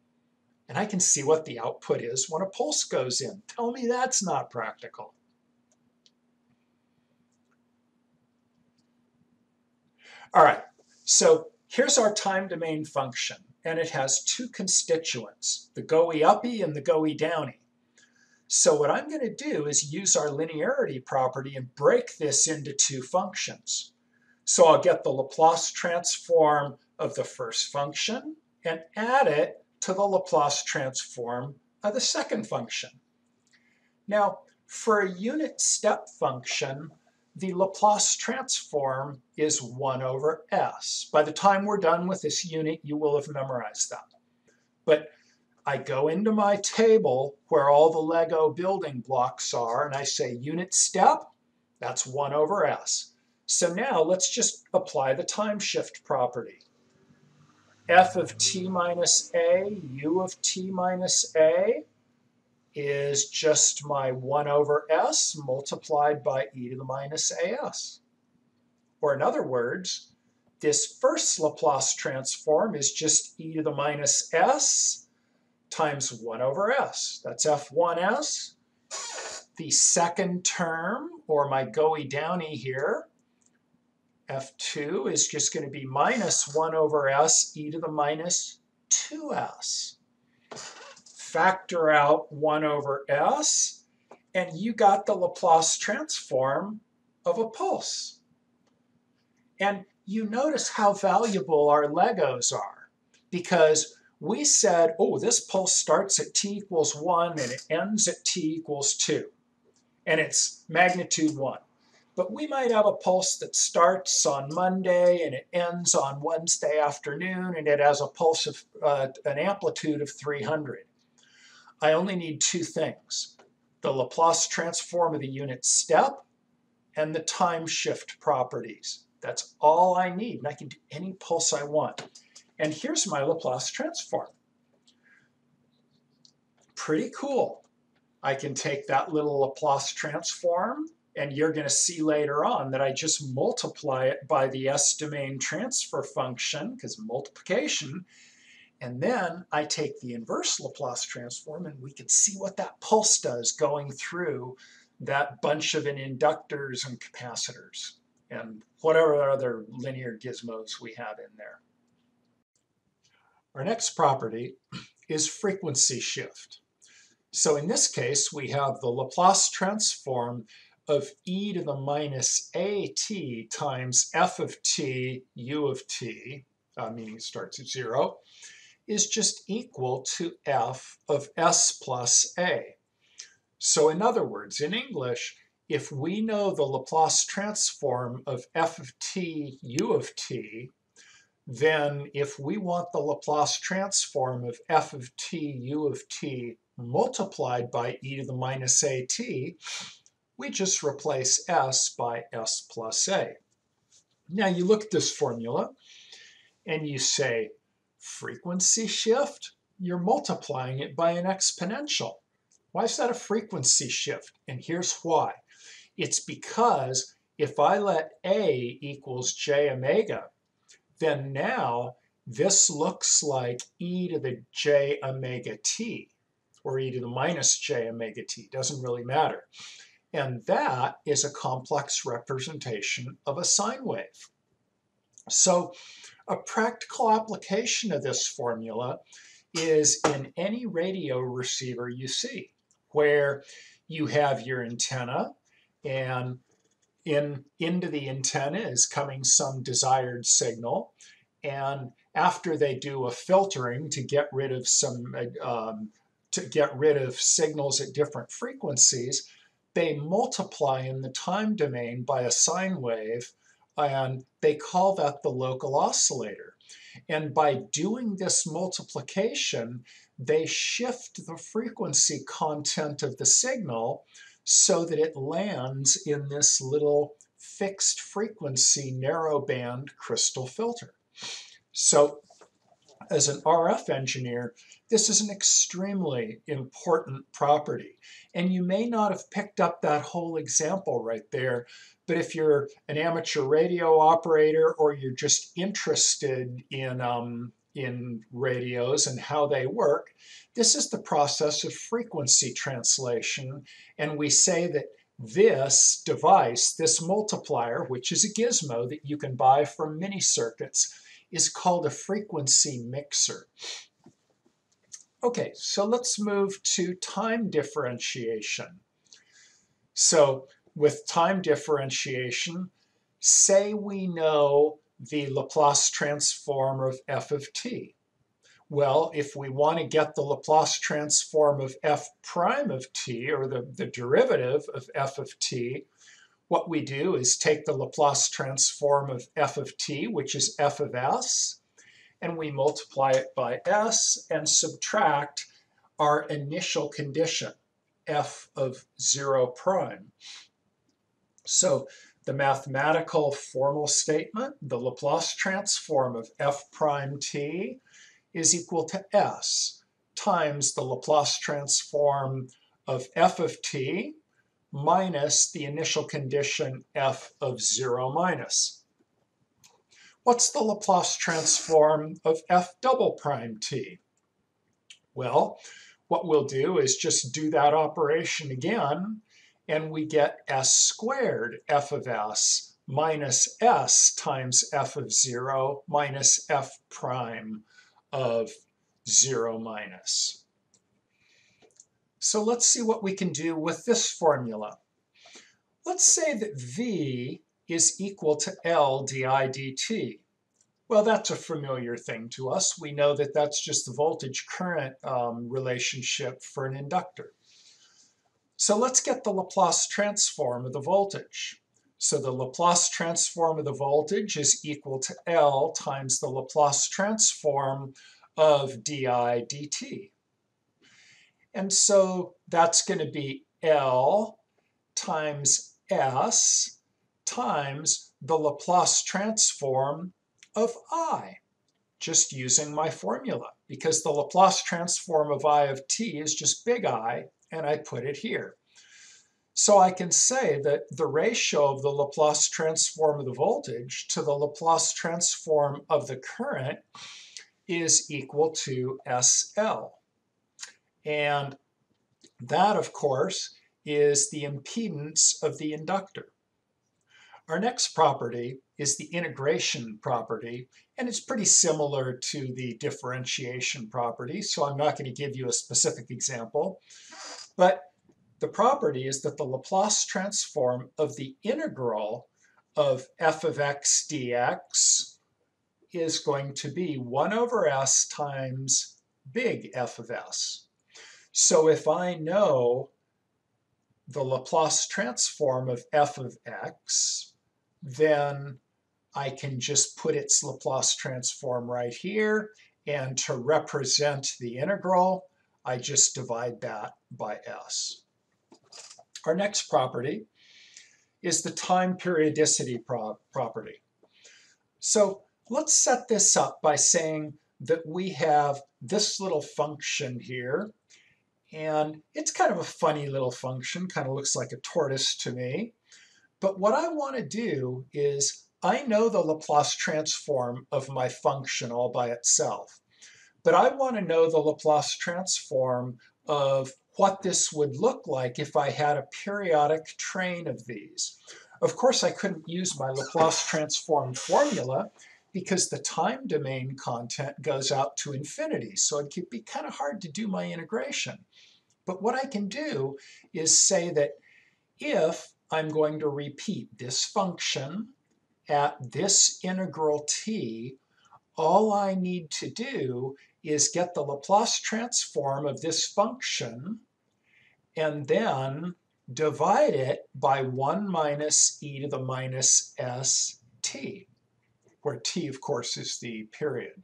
and I can see what the output is when a pulse goes in. Tell me that's not practical. All right, so here's our time domain function, and it has two constituents, the goey uppy and the goey downy. So what I'm going to do is use our linearity property and break this into two functions. So I'll get the Laplace transform of the first function and add it to the Laplace transform of the second function. Now, For a unit step function, the Laplace transform is 1 over s. By the time we're done with this unit, you will have memorized that. But I go into my table where all the Lego building blocks are, and I say unit step, that's 1 over s. So now let's just apply the time shift property. f of t minus a, u of t minus a, is just my 1 over s multiplied by e to the minus as. Or in other words, this first Laplace transform is just e to the minus s times 1 over s. That's f1s. The second term, or my goey downy here, f2 is just going to be minus 1 over s e to the minus 2s factor out 1 over s, and you got the Laplace transform of a pulse. And you notice how valuable our Legos are because we said, oh, this pulse starts at t equals 1 and it ends at t equals 2. And it's magnitude 1. But we might have a pulse that starts on Monday and it ends on Wednesday afternoon and it has a pulse of uh, an amplitude of 300. I only need two things, the Laplace transform of the unit step and the time shift properties. That's all I need, and I can do any pulse I want. And here's my Laplace transform. Pretty cool. I can take that little Laplace transform, and you're going to see later on that I just multiply it by the S-domain transfer function, because multiplication, and then I take the inverse Laplace transform and we can see what that pulse does going through that bunch of inductors and capacitors and whatever other linear gizmos we have in there. Our next property is frequency shift. So in this case, we have the Laplace transform of e to the minus at times f of t u of t, uh, meaning it starts at zero, is just equal to f of s plus a. So in other words, in English, if we know the Laplace transform of f of t u of t, then if we want the Laplace transform of f of t u of t multiplied by e to the minus at, we just replace s by s plus a. Now you look at this formula and you say, frequency shift, you're multiplying it by an exponential. Why is that a frequency shift? And here's why. It's because if I let A equals j omega, then now this looks like e to the j omega t, or e to the minus j omega t, doesn't really matter. And that is a complex representation of a sine wave. So a practical application of this formula is in any radio receiver you see, where you have your antenna and in into the antenna is coming some desired signal and after they do a filtering to get rid of some um, to get rid of signals at different frequencies they multiply in the time domain by a sine wave and they call that the local oscillator. And by doing this multiplication, they shift the frequency content of the signal so that it lands in this little fixed frequency narrowband crystal filter. So as an RF engineer, this is an extremely important property. And you may not have picked up that whole example right there, but if you're an amateur radio operator or you're just interested in, um, in radios and how they work, this is the process of frequency translation. And we say that this device, this multiplier, which is a gizmo that you can buy from mini circuits, is called a frequency mixer. Okay, so let's move to time differentiation. So with time differentiation, say we know the Laplace transform of f of t. Well, if we want to get the Laplace transform of f prime of t, or the, the derivative of f of t, what we do is take the Laplace transform of f of t, which is f of s, and we multiply it by s and subtract our initial condition, f of 0 prime. So the mathematical formal statement, the Laplace transform of f prime t is equal to s times the Laplace transform of f of t minus the initial condition f of 0 minus. What's the Laplace transform of f double prime t? Well, what we'll do is just do that operation again, and we get s squared f of s minus s times f of 0 minus f prime of 0 minus. So let's see what we can do with this formula. Let's say that V is equal to L di dt. Well, that's a familiar thing to us. We know that that's just the voltage current um, relationship for an inductor. So let's get the Laplace transform of the voltage. So the Laplace transform of the voltage is equal to L times the Laplace transform of di dt. And so that's going to be L times S times the Laplace transform of I, just using my formula, because the Laplace transform of I of t is just big I, and I put it here. So I can say that the ratio of the Laplace transform of the voltage to the Laplace transform of the current is equal to SL. And that, of course, is the impedance of the inductor. Our next property is the integration property, and it's pretty similar to the differentiation property, so I'm not going to give you a specific example. But the property is that the Laplace transform of the integral of f of x dx is going to be 1 over s times big F of s. So if I know the Laplace transform of f of x, then I can just put its Laplace transform right here, and to represent the integral, I just divide that by s. Our next property is the time periodicity pro property. So let's set this up by saying that we have this little function here, and it's kind of a funny little function, kind of looks like a tortoise to me. But what I want to do is I know the Laplace transform of my function all by itself. But I want to know the Laplace transform of what this would look like if I had a periodic train of these. Of course, I couldn't use my Laplace transform formula because the time domain content goes out to infinity, so it'd be kind of hard to do my integration. But what I can do is say that if I'm going to repeat this function at this integral t, all I need to do is get the Laplace transform of this function and then divide it by 1 minus e to the minus st, where t, of course, is the period.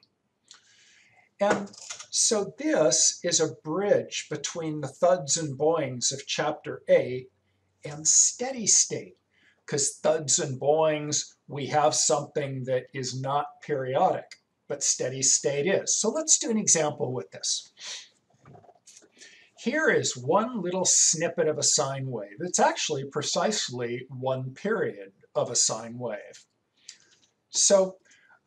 And so this is a bridge between the thuds and boings of chapter 8 and steady state, because thuds and boings, we have something that is not periodic but steady state is. So let's do an example with this. Here is one little snippet of a sine wave. It's actually precisely one period of a sine wave. So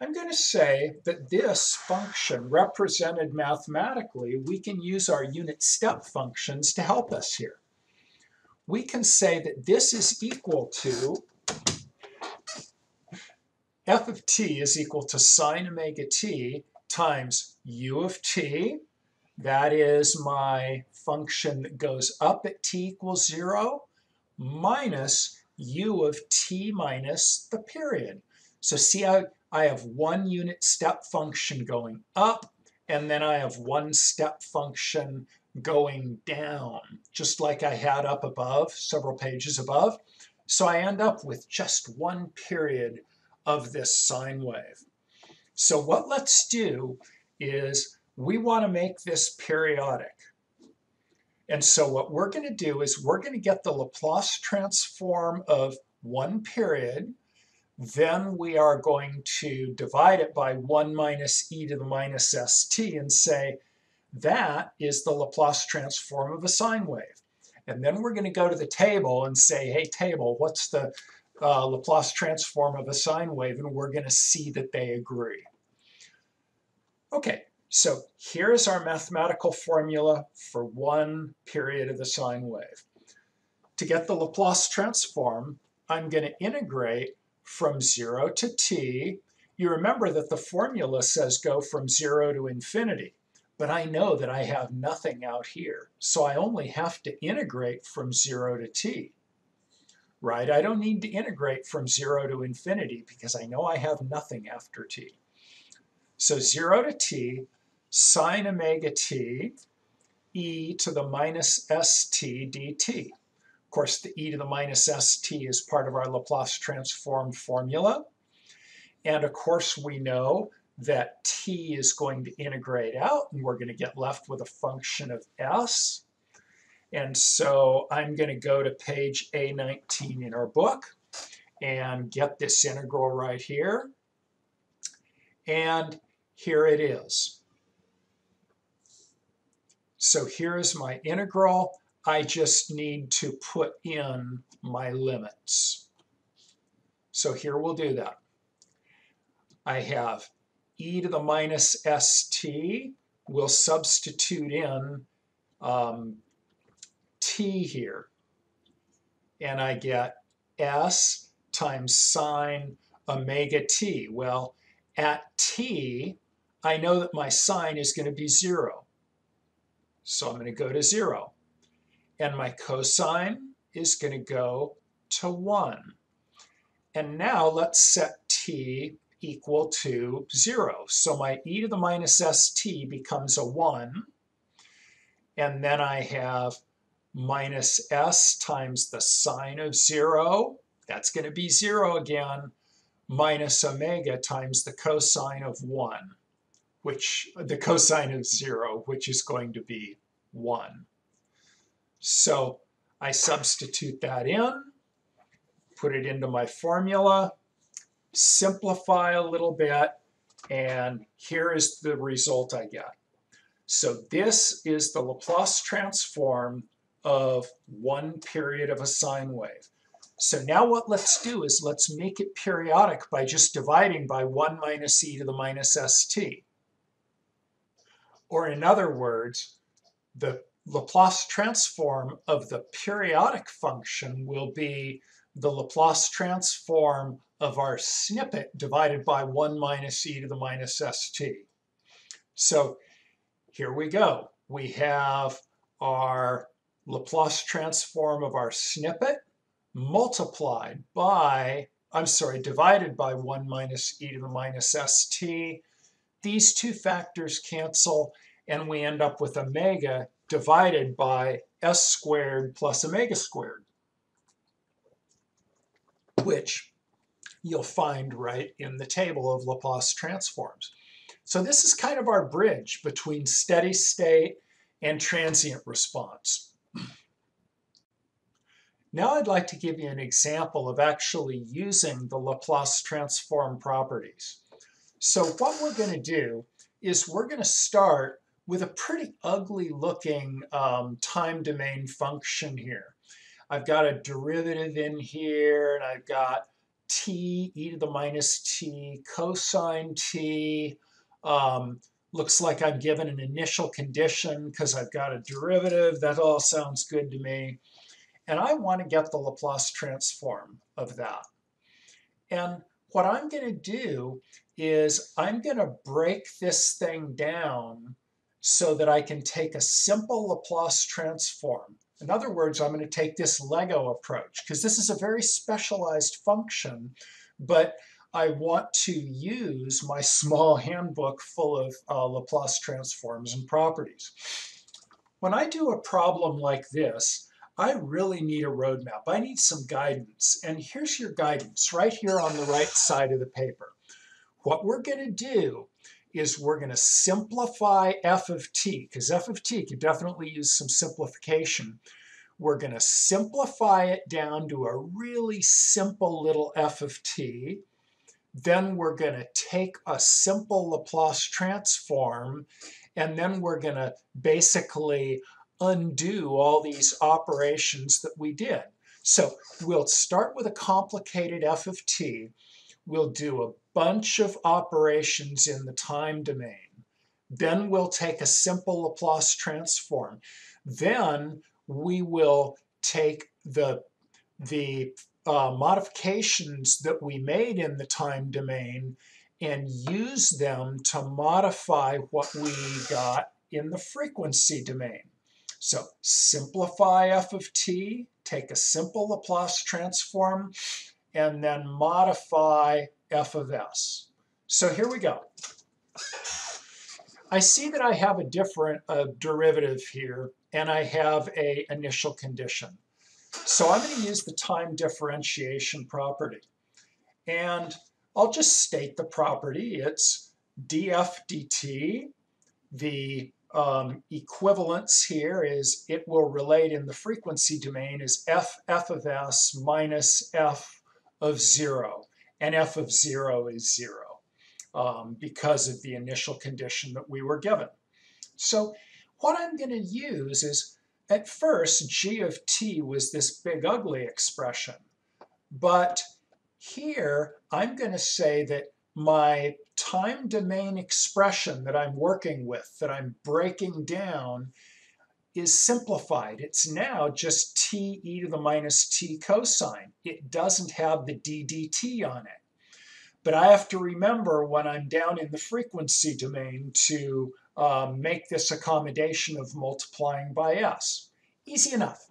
I'm going to say that this function represented mathematically, we can use our unit step functions to help us here. We can say that this is equal to f of t is equal to sine omega t times u of t. That is my function that goes up at t equals 0 minus u of t minus the period. So see how I have one unit step function going up and then I have one step function going down, just like I had up above, several pages above. So I end up with just one period of this sine wave. So what let's do is we want to make this periodic. And so what we're going to do is we're going to get the Laplace transform of one period, then we are going to divide it by 1 minus e to the minus st and say that is the Laplace transform of a sine wave. And then we're going to go to the table and say, hey, table, what's the uh, Laplace transform of a sine wave? And we're going to see that they agree. Okay, so here's our mathematical formula for one period of the sine wave. To get the Laplace transform, I'm going to integrate from 0 to t. You remember that the formula says go from 0 to infinity, but I know that I have nothing out here, so I only have to integrate from 0 to t. Right? I don't need to integrate from 0 to infinity because I know I have nothing after t. So 0 to t, sine omega t e to the minus st dt. Of course, the e to the minus st is part of our Laplace transform formula. And of course, we know that t is going to integrate out, and we're going to get left with a function of s. And so I'm going to go to page A19 in our book and get this integral right here. And here it is. So here's my integral. I just need to put in my limits. So here we'll do that. I have e to the minus st. We'll substitute in um, t here. And I get s times sine omega t. Well, at t, I know that my sine is going to be 0. So I'm going to go to 0. And my cosine is going to go to 1. And now let's set t equal to 0. So my e to the minus st becomes a 1. And then I have minus s times the sine of 0. That's going to be 0 again, minus omega times the cosine of 1 which the cosine of 0, which is going to be 1. So I substitute that in, put it into my formula, simplify a little bit, and here is the result I get. So this is the Laplace transform of one period of a sine wave. So now what let's do is let's make it periodic by just dividing by 1 minus e to the minus st. Or in other words, the Laplace transform of the periodic function will be the Laplace transform of our snippet divided by 1 minus e to the minus st. So here we go. We have our Laplace transform of our snippet multiplied by, I'm sorry, divided by 1 minus e to the minus st these two factors cancel and we end up with omega divided by s squared plus omega squared, which you'll find right in the table of Laplace transforms. So this is kind of our bridge between steady state and transient response. Now I'd like to give you an example of actually using the Laplace transform properties. So what we're going to do is we're going to start with a pretty ugly looking um, time domain function here. I've got a derivative in here and I've got t e to the minus t cosine t. Um, looks like I'm given an initial condition because I've got a derivative. That all sounds good to me. And I want to get the Laplace transform of that. And what I'm going to do is I'm going to break this thing down so that I can take a simple Laplace transform. In other words, I'm going to take this Lego approach because this is a very specialized function, but I want to use my small handbook full of uh, Laplace transforms and properties. When I do a problem like this, I really need a roadmap. I need some guidance. And here's your guidance right here on the right side of the paper. What we're going to do is we're going to simplify f of t, because f of t could definitely use some simplification. We're going to simplify it down to a really simple little f of t. Then we're going to take a simple Laplace transform, and then we're going to basically undo all these operations that we did. So we'll start with a complicated f of t. We'll do a bunch of operations in the time domain. Then we'll take a simple Laplace transform. Then we will take the, the uh, modifications that we made in the time domain and use them to modify what we got in the frequency domain. So simplify f of t, take a simple Laplace transform, and then modify f of s. So here we go. I see that I have a different uh, derivative here, and I have a initial condition. So I'm going to use the time differentiation property. And I'll just state the property. It's df dt. The um, equivalence here is it will relate in the frequency domain as f f of s minus f of 0. And f of 0 is 0 um, because of the initial condition that we were given. So what I'm going to use is, at first, g of t was this big ugly expression. But here, I'm going to say that my time domain expression that I'm working with, that I'm breaking down, is simplified. It's now just t e to the minus t cosine. It doesn't have the ddt on it. But I have to remember when I'm down in the frequency domain to uh, make this accommodation of multiplying by s. Easy enough.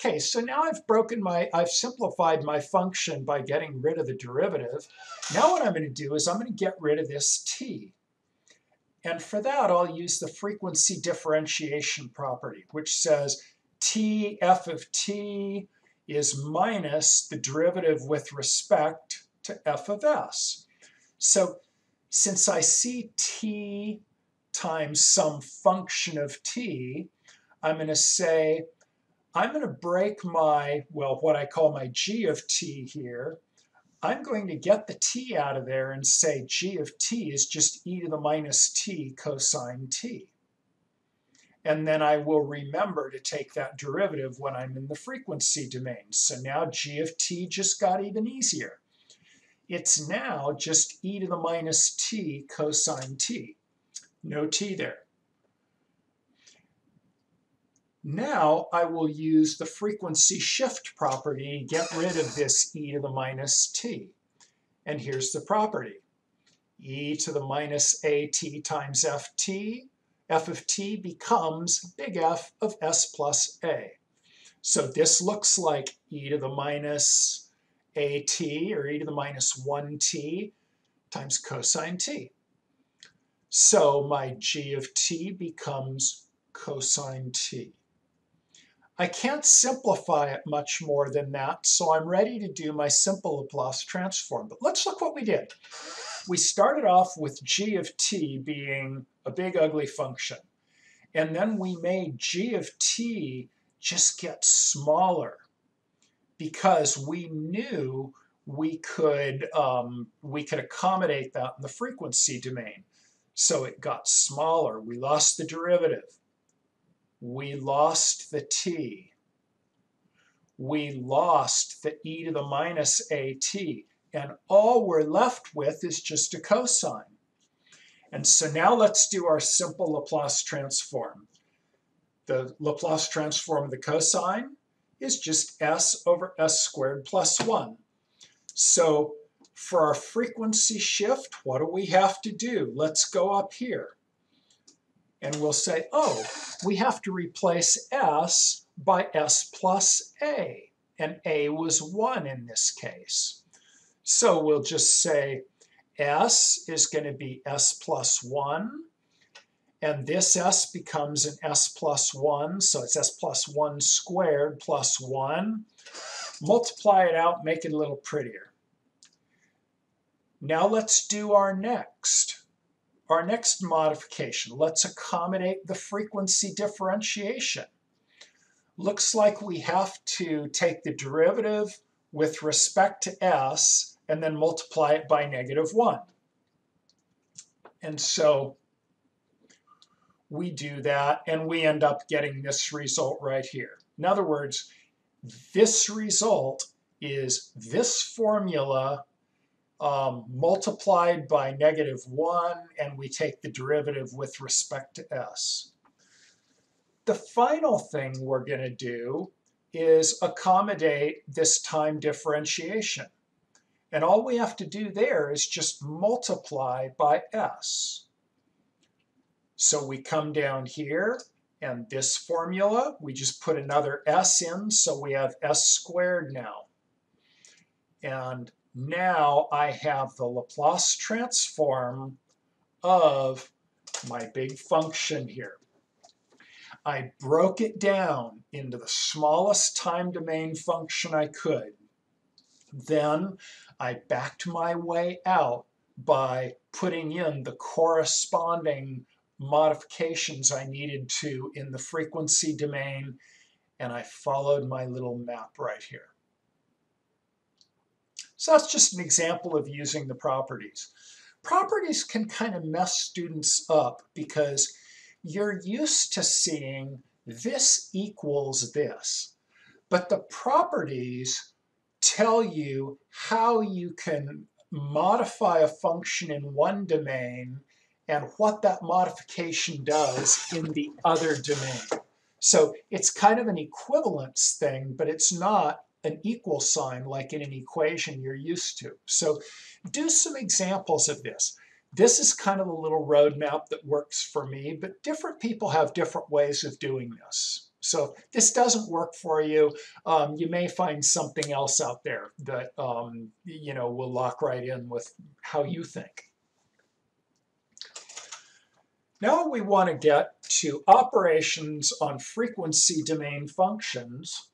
Okay, so now I've broken my, I've simplified my function by getting rid of the derivative. Now what I'm going to do is I'm going to get rid of this t. And for that, I'll use the frequency differentiation property, which says t f of t is minus the derivative with respect to f of s. So since I see t times some function of t, I'm going to say I'm going to break my, well, what I call my g of t here. I'm going to get the t out of there and say g of t is just e to the minus t cosine t. And then I will remember to take that derivative when I'm in the frequency domain. So now g of t just got even easier. It's now just e to the minus t cosine t. No t there. Now I will use the frequency shift property to get rid of this e to the minus t. And here's the property. e to the minus at times ft, f of t becomes big F of s plus a. So this looks like e to the minus at, or e to the minus 1t, times cosine t. So my g of t becomes cosine t. I can't simplify it much more than that, so I'm ready to do my simple Laplace transform. But let's look what we did. We started off with g of t being a big ugly function. And then we made g of t just get smaller because we knew we could, um, we could accommodate that in the frequency domain. So it got smaller. We lost the derivative we lost the t. We lost the e to the minus at. And all we're left with is just a cosine. And so now let's do our simple Laplace transform. The Laplace transform of the cosine is just s over s squared plus 1. So for our frequency shift, what do we have to do? Let's go up here and we'll say, oh, we have to replace s by s plus a. And a was 1 in this case. So we'll just say s is going to be s plus 1, and this s becomes an s plus 1, so it's s plus 1 squared plus 1. Multiply it out, make it a little prettier. Now let's do our next. Our next modification. Let's accommodate the frequency differentiation. Looks like we have to take the derivative with respect to s and then multiply it by negative 1. And so we do that and we end up getting this result right here. In other words, this result is this formula um, multiplied by negative 1, and we take the derivative with respect to s. The final thing we're going to do is accommodate this time differentiation. And all we have to do there is just multiply by s. So we come down here, and this formula, we just put another s in, so we have s squared now. And now I have the Laplace transform of my big function here. I broke it down into the smallest time domain function I could. Then I backed my way out by putting in the corresponding modifications I needed to in the frequency domain, and I followed my little map right here. So that's just an example of using the properties. Properties can kind of mess students up because you're used to seeing this equals this. But the properties tell you how you can modify a function in one domain and what that modification does in the other domain. So it's kind of an equivalence thing, but it's not an equal sign like in an equation you're used to. So do some examples of this. This is kind of a little roadmap that works for me, but different people have different ways of doing this. So if this doesn't work for you, um, you may find something else out there that um, you know will lock right in with how you think. Now we want to get to operations on frequency domain functions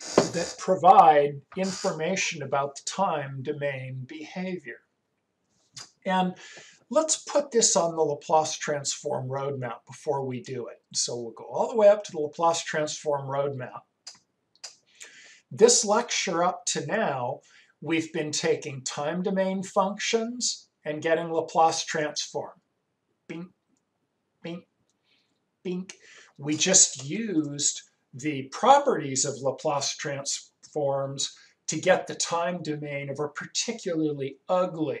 that provide information about the time domain behavior. And let's put this on the Laplace transform roadmap before we do it. So we'll go all the way up to the Laplace transform roadmap. This lecture up to now, we've been taking time domain functions and getting Laplace transform. Bink, bink, bink. We just used the properties of Laplace transforms to get the time domain of a particularly ugly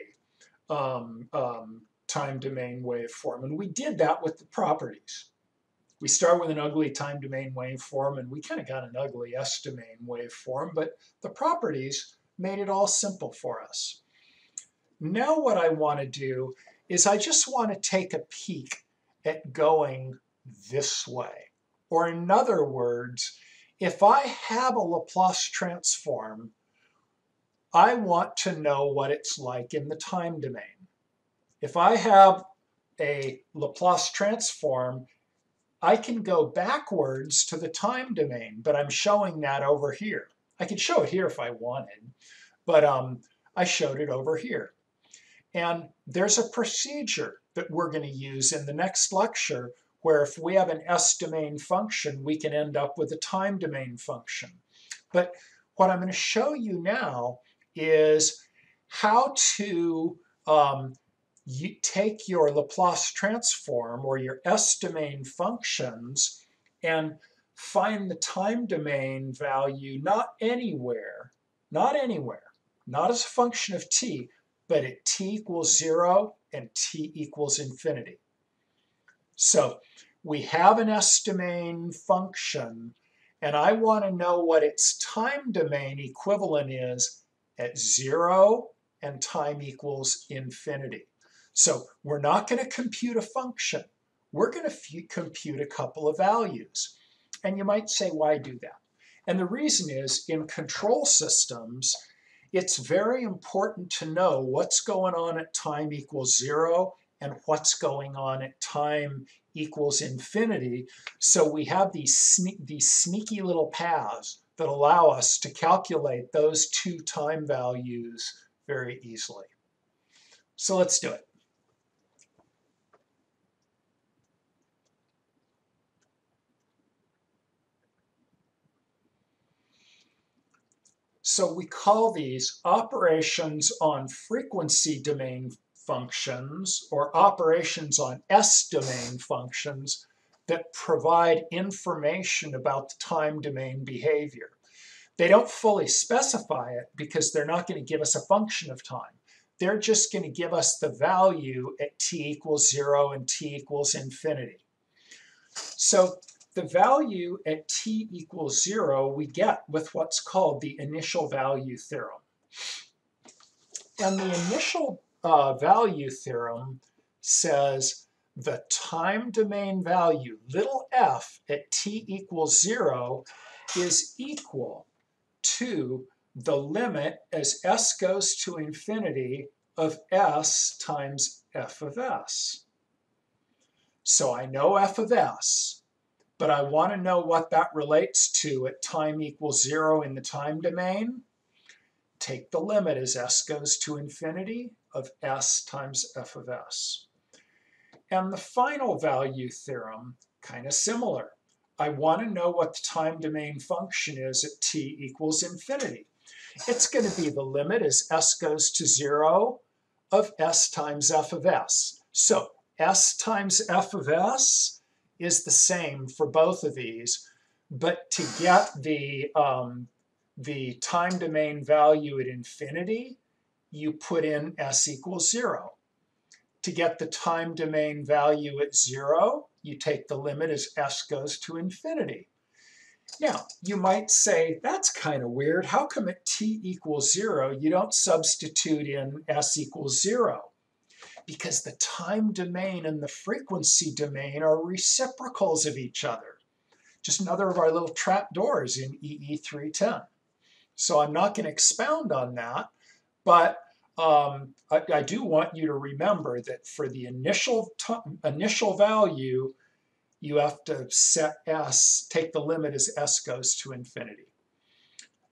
um, um, time domain waveform. And we did that with the properties. We start with an ugly time domain waveform, and we kind of got an ugly S domain waveform, but the properties made it all simple for us. Now what I want to do is I just want to take a peek at going this way. Or in other words, if I have a Laplace transform, I want to know what it's like in the time domain. If I have a Laplace transform, I can go backwards to the time domain, but I'm showing that over here. I could show it here if I wanted, but um, I showed it over here. And there's a procedure that we're going to use in the next lecture where if we have an S domain function, we can end up with a time domain function. But what I'm going to show you now is how to um, you take your Laplace transform or your S domain functions and find the time domain value not anywhere, not anywhere, not as a function of t, but at t equals 0 and t equals infinity. So we have an S domain function, and I want to know what its time domain equivalent is at 0 and time equals infinity. So we're not going to compute a function. We're going to compute a couple of values. And you might say, why do that? And the reason is in control systems, it's very important to know what's going on at time equals zero and what's going on at time equals infinity. So we have these, sne these sneaky little paths that allow us to calculate those two time values very easily. So let's do it. So we call these operations on frequency domain functions or operations on S-domain functions that provide information about the time domain behavior. They don't fully specify it because they're not going to give us a function of time. They're just going to give us the value at t equals 0 and t equals infinity. So the value at t equals 0 we get with what's called the initial value theorem. And the initial uh, value theorem says the time domain value, little f, at t equals 0 is equal to the limit as s goes to infinity of s times f of s. So I know f of s, but I want to know what that relates to at time equals 0 in the time domain. Take the limit as s goes to infinity of s times f of s. And the final value theorem, kind of similar. I want to know what the time domain function is at t equals infinity. It's going to be the limit as s goes to 0 of s times f of s. So s times f of s is the same for both of these, but to get the, um, the time domain value at infinity, you put in s equals 0. To get the time domain value at 0, you take the limit as s goes to infinity. Now, you might say, that's kind of weird. How come at t equals 0 you don't substitute in s equals 0? Because the time domain and the frequency domain are reciprocals of each other. Just another of our little trap doors in EE310. So I'm not going to expound on that, but um, I, I, do want you to remember that for the initial initial value, you have to set s, take the limit as s goes to infinity.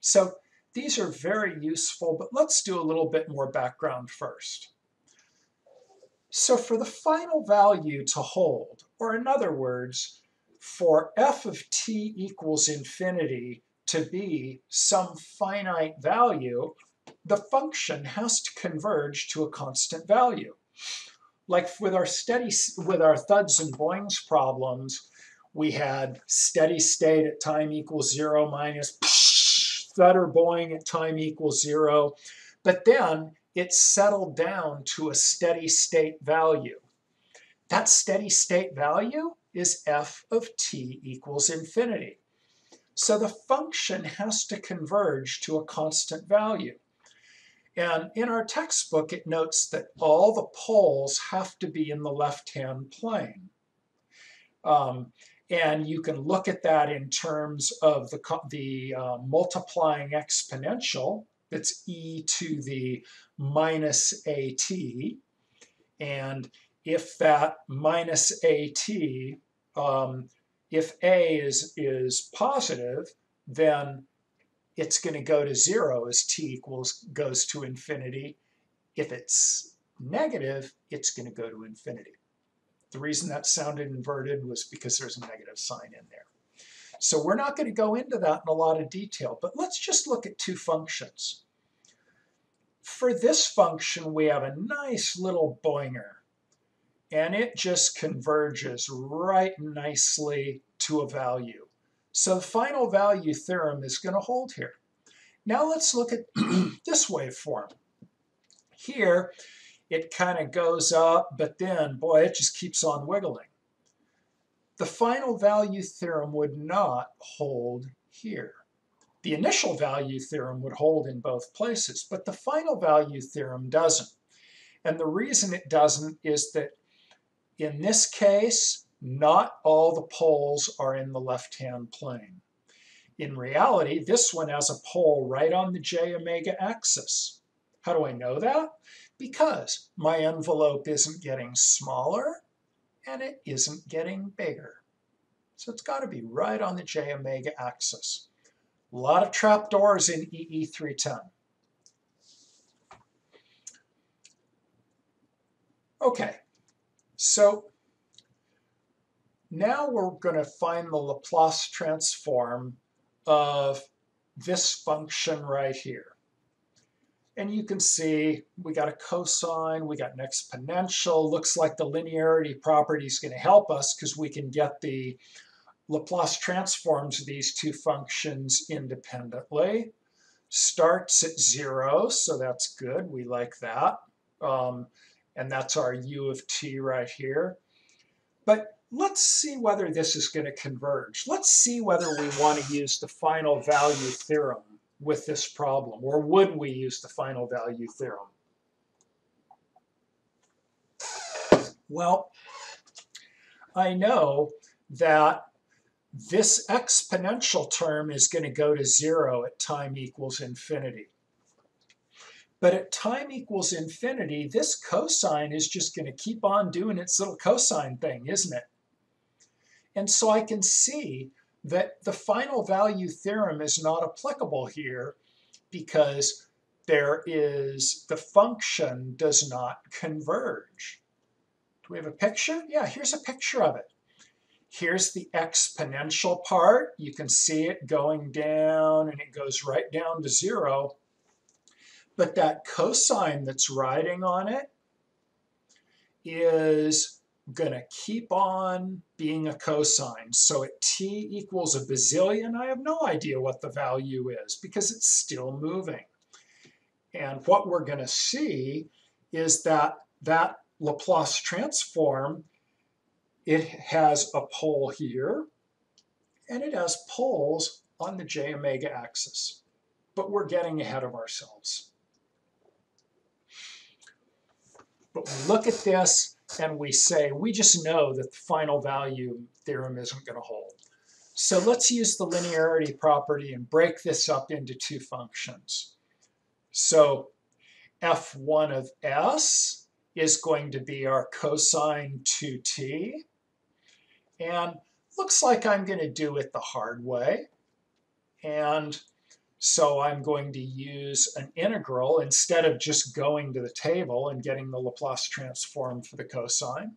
So these are very useful, but let's do a little bit more background first. So for the final value to hold, or in other words, for f of t equals infinity to be some finite value, the function has to converge to a constant value. Like with our steady, with our thuds and boings problems, we had steady state at time equals zero minus thud or boing at time equals zero. But then it settled down to a steady state value. That steady state value is f of t equals infinity. So the function has to converge to a constant value. And in our textbook, it notes that all the poles have to be in the left-hand plane. Um, and you can look at that in terms of the, the uh, multiplying exponential, that's e to the minus at. And if that minus at, um, if a is, is positive, then it's going to go to zero as t equals goes to infinity. If it's negative, it's going to go to infinity. The reason that sounded inverted was because there's a negative sign in there. So we're not going to go into that in a lot of detail, but let's just look at two functions. For this function, we have a nice little boinger, and it just converges right nicely to a value. So the final value theorem is going to hold here. Now let's look at this waveform. Here, it kind of goes up, but then, boy, it just keeps on wiggling. The final value theorem would not hold here. The initial value theorem would hold in both places, but the final value theorem doesn't. And the reason it doesn't is that in this case, not all the poles are in the left-hand plane. in reality, this one has a pole right on the j omega axis. How do I know that? Because my envelope isn't getting smaller and it isn't getting bigger. So it's got to be right on the j omega axis. A lot of trapdoors in EE310. Okay, so now we're going to find the Laplace transform of this function right here. And you can see we got a cosine, we got an exponential. Looks like the linearity property is going to help us because we can get the Laplace transforms of these two functions independently. Starts at zero, so that's good. We like that. Um, and that's our u of t right here. But let's see whether this is going to converge. Let's see whether we want to use the final value theorem with this problem, or would we use the final value theorem? Well, I know that this exponential term is going to go to zero at time equals infinity. But at time equals infinity, this cosine is just going to keep on doing its little cosine thing, isn't it? And so I can see that the final value theorem is not applicable here because there is, the function does not converge. Do we have a picture? Yeah, here's a picture of it. Here's the exponential part. You can see it going down and it goes right down to zero. But that cosine that's riding on it is going to keep on being a cosine. So at t equals a bazillion, I have no idea what the value is because it's still moving. And what we're going to see is that that Laplace transform, it has a pole here, and it has poles on the j omega axis. But we're getting ahead of ourselves. But look at this and we say, we just know that the final value theorem isn't going to hold. So let's use the linearity property and break this up into two functions. So f1 of s is going to be our cosine 2t. And looks like I'm going to do it the hard way. And so I'm going to use an integral instead of just going to the table and getting the Laplace transform for the cosine.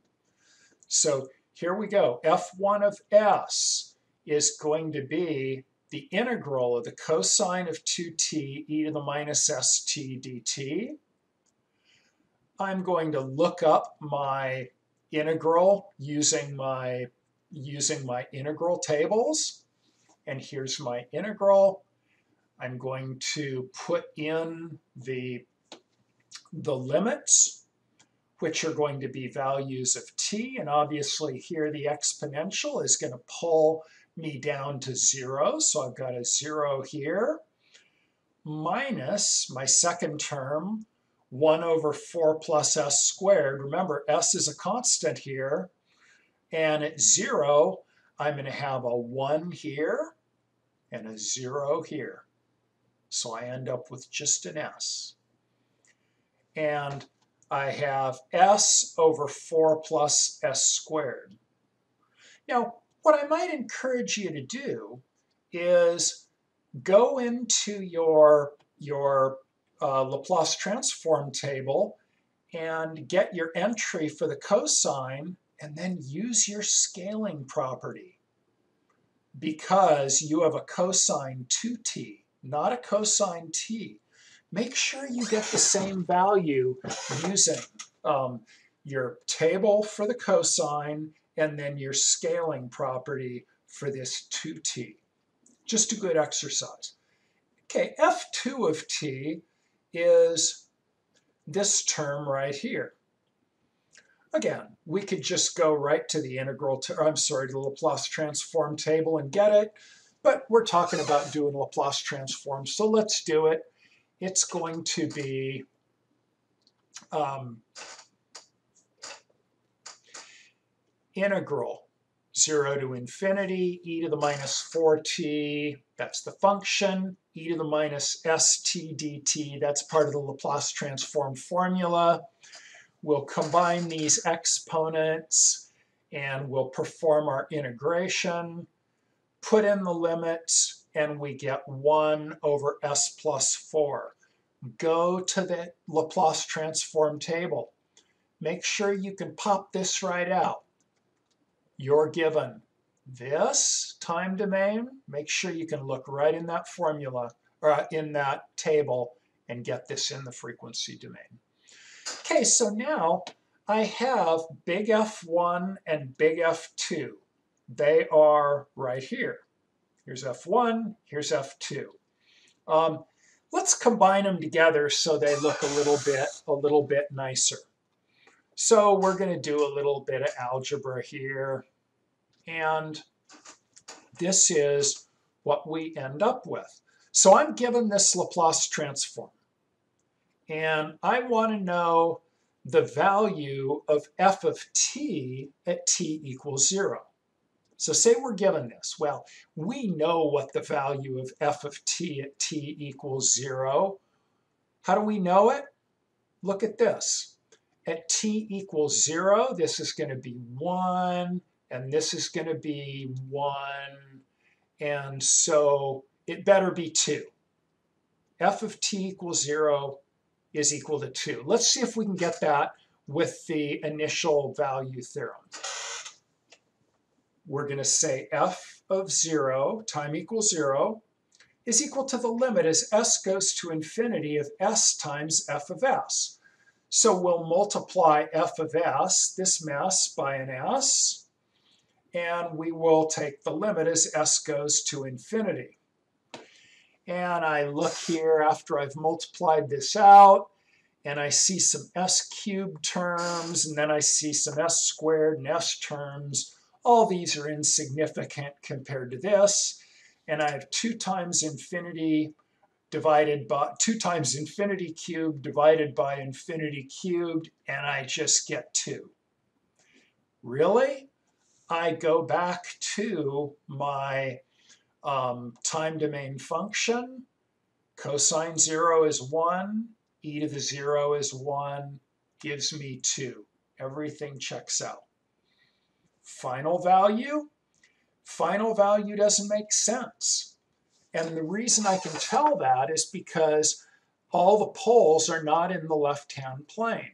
So here we go. f1 of s is going to be the integral of the cosine of 2t e to the minus st dt. I'm going to look up my integral using my using my integral tables. And here's my integral. I'm going to put in the, the limits, which are going to be values of t. And obviously here the exponential is going to pull me down to zero. So I've got a zero here minus my second term, 1 over 4 plus s squared. Remember, s is a constant here. And at 0, I'm going to have a 1 here and a 0 here. So I end up with just an S. And I have S over 4 plus S squared. Now, what I might encourage you to do is go into your, your uh, Laplace transform table and get your entry for the cosine and then use your scaling property because you have a cosine 2t not a cosine t. Make sure you get the same value using um, your table for the cosine and then your scaling property for this 2t. Just a good exercise. Okay, f2 of t is this term right here. Again, we could just go right to the integral, to, I'm sorry, to the Laplace transform table and get it. But we're talking about doing Laplace transforms, so let's do it. It's going to be um, integral 0 to infinity, e to the minus 4t, that's the function, e to the minus st dt, that's part of the Laplace transform formula. We'll combine these exponents and we'll perform our integration, put in the limits, and we get 1 over s plus 4. Go to the Laplace transform table. Make sure you can pop this right out. You're given this time domain. Make sure you can look right in that formula or uh, in that table and get this in the frequency domain. Okay, so now I have big F1 and big F2. They are right here. Here's F1, here's F2. Um, let's combine them together so they look a little bit a little bit nicer. So we're going to do a little bit of algebra here. And this is what we end up with. So I'm given this Laplace transform. And I want to know the value of f of t at t equals 0. So say we're given this. Well, we know what the value of f of t at t equals 0. How do we know it? Look at this. At t equals 0, this is going to be 1, and this is going to be 1, and so it better be 2. f of t equals 0 is equal to 2. Let's see if we can get that with the initial value theorem we're going to say f of 0 time equals 0 is equal to the limit as s goes to infinity of s times f of s. So we'll multiply f of s, this mess, by an s, and we will take the limit as s goes to infinity. And I look here after I've multiplied this out, and I see some s cubed terms, and then I see some s squared and s terms, all these are insignificant compared to this. And I have 2 times infinity divided by 2 times infinity cubed divided by infinity cubed, and I just get 2. Really? I go back to my um, time domain function. Cosine 0 is 1, e to the 0 is 1, gives me 2. Everything checks out final value, final value doesn't make sense. And the reason I can tell that is because all the poles are not in the left-hand plane.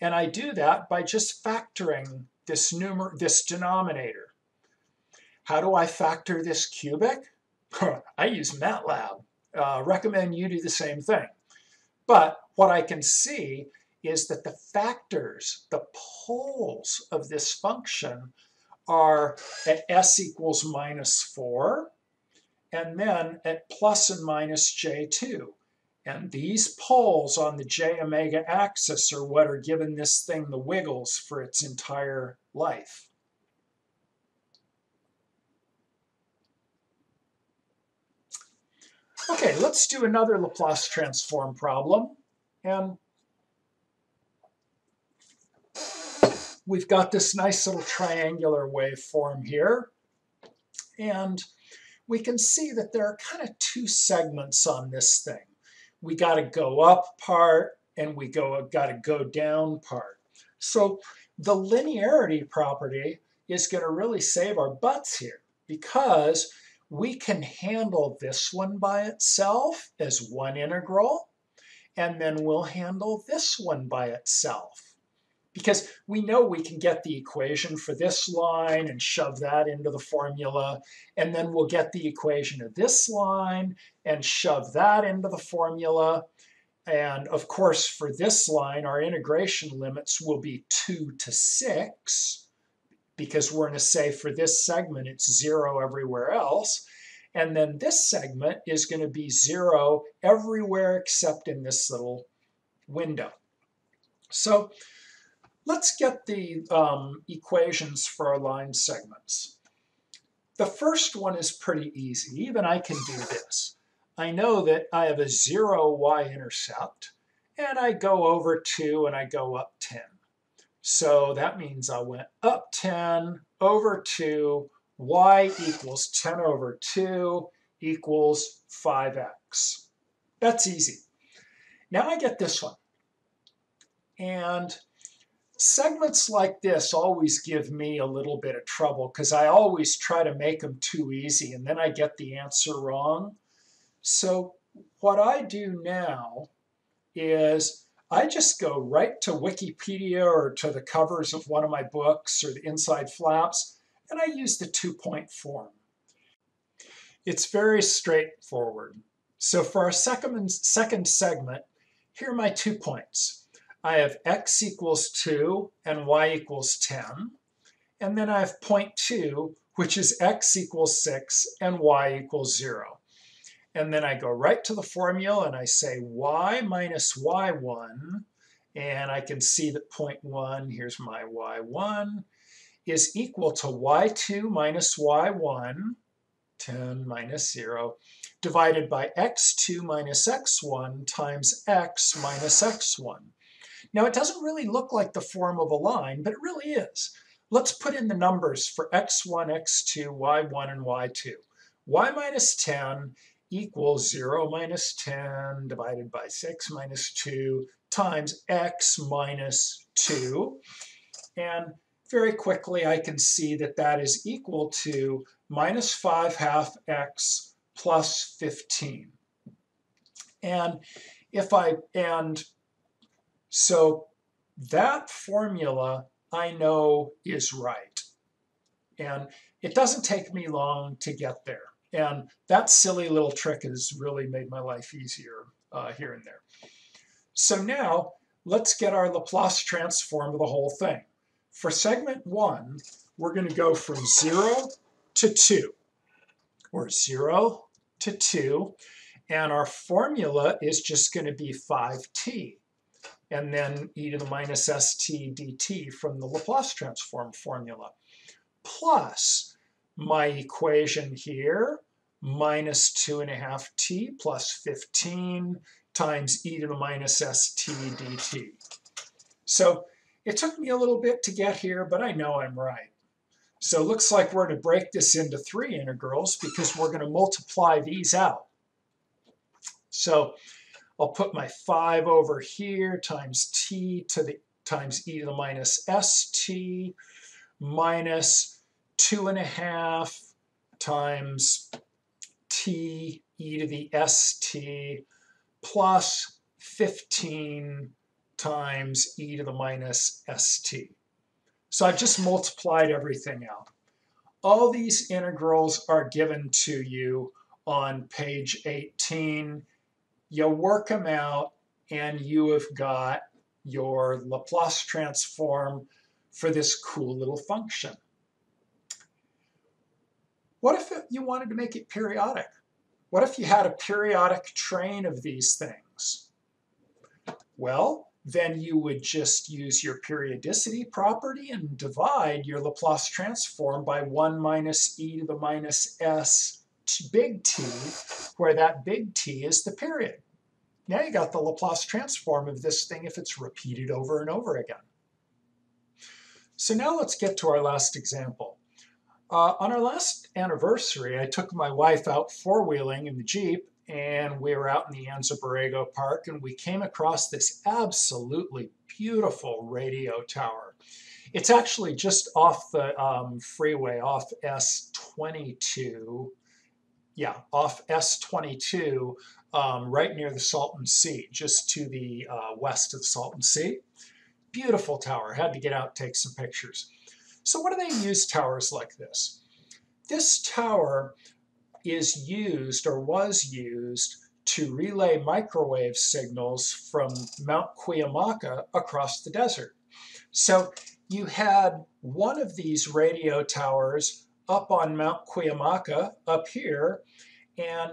And I do that by just factoring this, numer this denominator. How do I factor this cubic? I use MATLAB. Uh, recommend you do the same thing. But what I can see is that the factors, the poles of this function are at s equals minus 4, and then at plus and minus j2. And these poles on the j omega axis are what are giving this thing the wiggles for its entire life. Okay, let's do another Laplace transform problem. And we've got this nice little triangular waveform here. And we can see that there are kind of two segments on this thing. We got to go up part and we go got to go down part. So the linearity property is going to really save our butts here because we can handle this one by itself as one integral, and then we'll handle this one by itself because we know we can get the equation for this line and shove that into the formula, and then we'll get the equation of this line and shove that into the formula. And of course, for this line, our integration limits will be 2 to 6, because we're going to say for this segment, it's 0 everywhere else. And then this segment is going to be 0 everywhere except in this little window. So Let's get the um, equations for our line segments. The first one is pretty easy. Even I can do this. I know that I have a 0 y-intercept, and I go over 2 and I go up 10. So that means I went up 10 over 2, y equals 10 over 2 equals 5x. That's easy. Now I get this one. And segments like this always give me a little bit of trouble because I always try to make them too easy and then I get the answer wrong. So what I do now is I just go right to Wikipedia or to the covers of one of my books or the inside flaps, and I use the two-point form. It's very straightforward. So for our second, second segment, here are my two points. I have x equals 2 and y equals 10. And then I have point 2, which is x equals 6 and y equals 0. And then I go right to the formula and I say y minus y1, and I can see that point 1, here's my y1, is equal to y2 minus y1, 10 minus 0, divided by x2 minus x1 times x minus x1. Now it doesn't really look like the form of a line, but it really is. Let's put in the numbers for x1, x2, y1, and y2. y minus 10 equals 0 minus 10 divided by 6 minus 2 times x minus 2. And very quickly I can see that that is equal to minus 5 half x plus 15. And if I, and so that formula I know is right. And it doesn't take me long to get there. And that silly little trick has really made my life easier uh, here and there. So now let's get our Laplace transform of the whole thing. For segment one, we're going to go from 0 to 2, or 0 to 2, and our formula is just going to be 5t, and then e to the minus st dt from the Laplace transform formula, plus my equation here, minus 2.5 t plus 15 times e to the minus st dt. So it took me a little bit to get here, but I know I'm right. So it looks like we're to break this into three integrals because we're going to multiply these out. So I'll put my 5 over here times t to the times e to the minus st minus 2.5 times t e to the st plus 15 times e to the minus st. So I've just multiplied everything out. All these integrals are given to you on page 18. You work them out and you have got your Laplace transform for this cool little function. What if you wanted to make it periodic? What if you had a periodic train of these things? Well, then you would just use your periodicity property and divide your Laplace transform by 1 minus e to the minus s big T, where that big T is the period. Now you got the Laplace transform of this thing if it's repeated over and over again. So now let's get to our last example. Uh, on our last anniversary, I took my wife out four-wheeling in the Jeep, and we were out in the Anza Borrego Park, and we came across this absolutely beautiful radio tower. It's actually just off the um, freeway, off S22. Yeah, off S22, um, right near the Salton Sea, just to the uh, west of the Salton Sea. Beautiful tower. Had to get out take some pictures. So what do they use towers like this? This tower is used or was used to relay microwave signals from Mount Cuyamaca across the desert. So you had one of these radio towers up on Mount Cuyamaca up here, and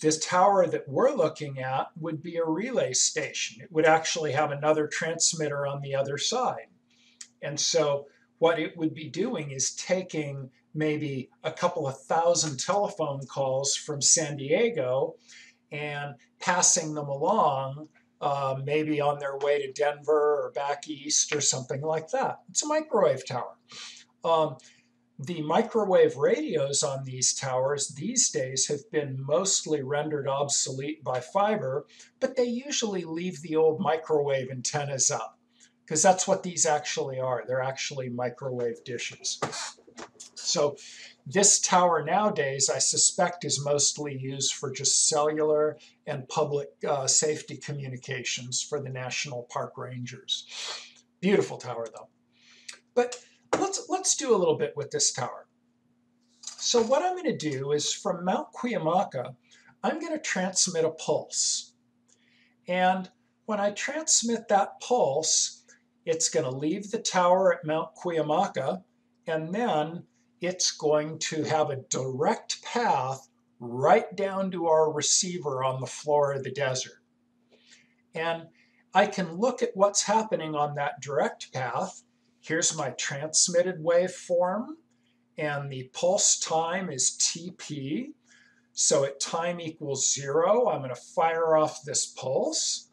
this tower that we're looking at would be a relay station. It would actually have another transmitter on the other side. And so what it would be doing is taking maybe a couple of thousand telephone calls from San Diego and passing them along uh, maybe on their way to Denver or back east or something like that. It's a microwave tower. Um, the microwave radios on these towers these days have been mostly rendered obsolete by fiber, but they usually leave the old microwave antennas up because that's what these actually are. They're actually microwave dishes. So this tower nowadays, I suspect, is mostly used for just cellular and public uh, safety communications for the National Park Rangers. Beautiful tower, though. But let's, let's do a little bit with this tower. So what I'm going to do is from Mount Cuyamaca, I'm going to transmit a pulse. And when I transmit that pulse, it's going to leave the tower at Mount Cuyamaca, and then it's going to have a direct path right down to our receiver on the floor of the desert. And I can look at what's happening on that direct path Here's my transmitted waveform, and the pulse time is TP. So at time equals zero, I'm going to fire off this pulse.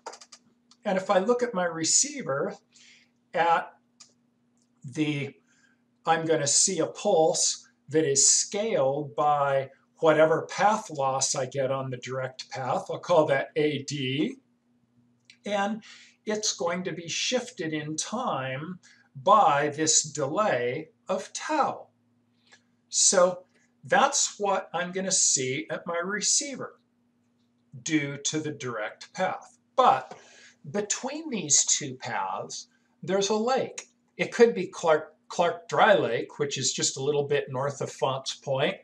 And if I look at my receiver at the, I'm going to see a pulse that is scaled by whatever path loss I get on the direct path. I'll call that AD. And it's going to be shifted in time by this delay of tau. So that's what I'm going to see at my receiver due to the direct path. But between these two paths, there's a lake. It could be Clark, Clark Dry Lake, which is just a little bit north of Font's Point.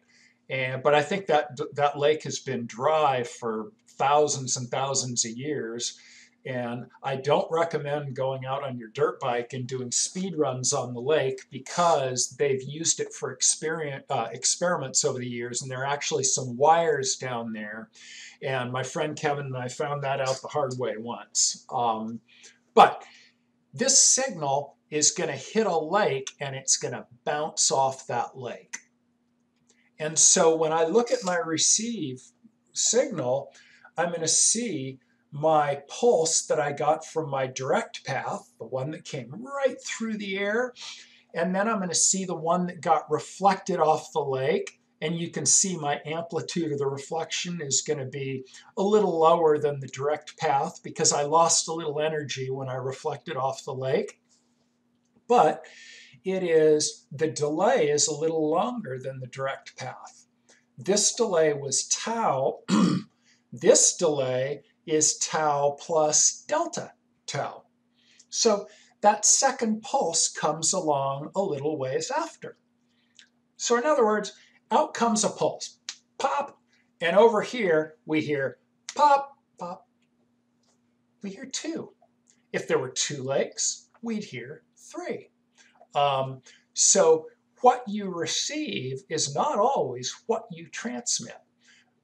And, but I think that that lake has been dry for thousands and thousands of years. And I don't recommend going out on your dirt bike and doing speed runs on the lake because they've used it for uh, experiments over the years. And there are actually some wires down there. And my friend Kevin and I found that out the hard way once. Um, but this signal is going to hit a lake and it's going to bounce off that lake. And so when I look at my receive signal, I'm going to see my pulse that I got from my direct path, the one that came right through the air, and then I'm going to see the one that got reflected off the lake, and you can see my amplitude of the reflection is going to be a little lower than the direct path because I lost a little energy when I reflected off the lake. But it is, the delay is a little longer than the direct path. This delay was tau. this delay is tau plus delta tau. So that second pulse comes along a little ways after. So in other words, out comes a pulse, pop, and over here we hear pop, pop. We hear two. If there were two lakes, we'd hear three. Um, so what you receive is not always what you transmit.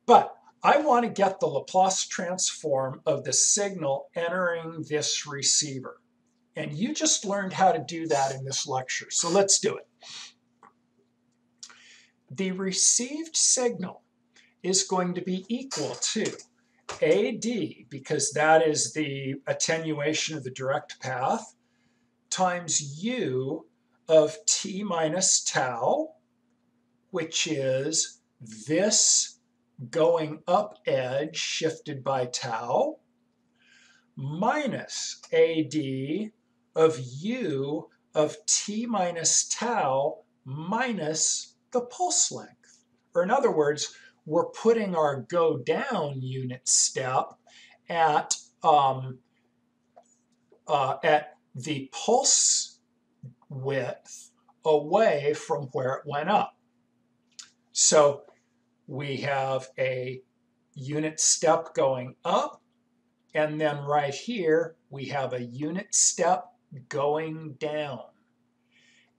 But I want to get the Laplace transform of the signal entering this receiver. And you just learned how to do that in this lecture. So let's do it. The received signal is going to be equal to AD, because that is the attenuation of the direct path, times U of t minus tau, which is this going up edge shifted by tau minus AD of U of t minus tau minus the pulse length. Or in other words, we're putting our go down unit step at, um, uh, at the pulse width away from where it went up. So we have a unit step going up, and then right here, we have a unit step going down.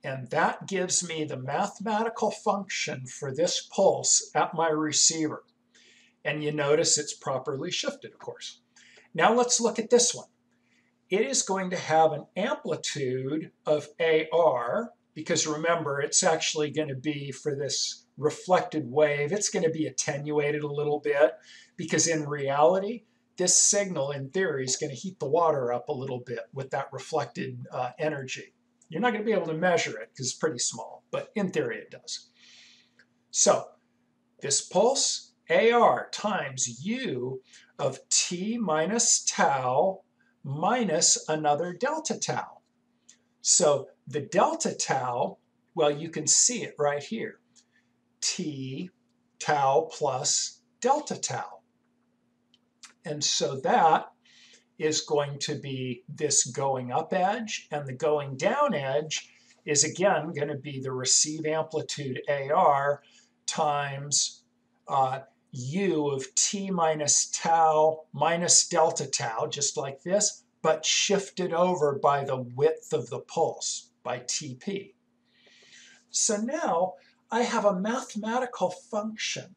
And that gives me the mathematical function for this pulse at my receiver. And you notice it's properly shifted, of course. Now let's look at this one. It is going to have an amplitude of AR, because remember, it's actually going to be for this reflected wave, it's going to be attenuated a little bit because in reality, this signal in theory is going to heat the water up a little bit with that reflected uh, energy. You're not going to be able to measure it because it's pretty small, but in theory it does. So this pulse, AR times U of T minus tau minus another delta tau. So the delta tau, well, you can see it right here. T tau plus delta tau. And so that is going to be this going up edge, and the going down edge is again going to be the receive amplitude AR times uh, u of t minus tau minus delta tau, just like this, but shifted over by the width of the pulse, by Tp. So now I have a mathematical function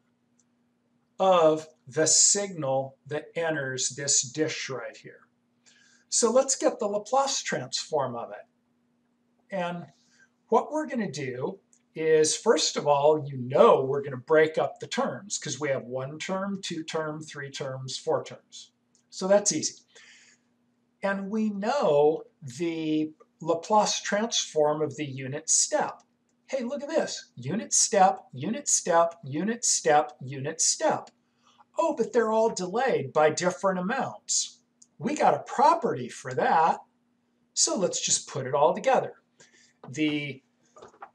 of the signal that enters this dish right here. So let's get the Laplace transform of it. And what we're going to do is, first of all, you know we're going to break up the terms because we have one term, two term, three terms, four terms. So that's easy. And we know the Laplace transform of the unit step. Hey, look at this. Unit step, unit step, unit step, unit step. Oh, but they're all delayed by different amounts. We got a property for that. So let's just put it all together. The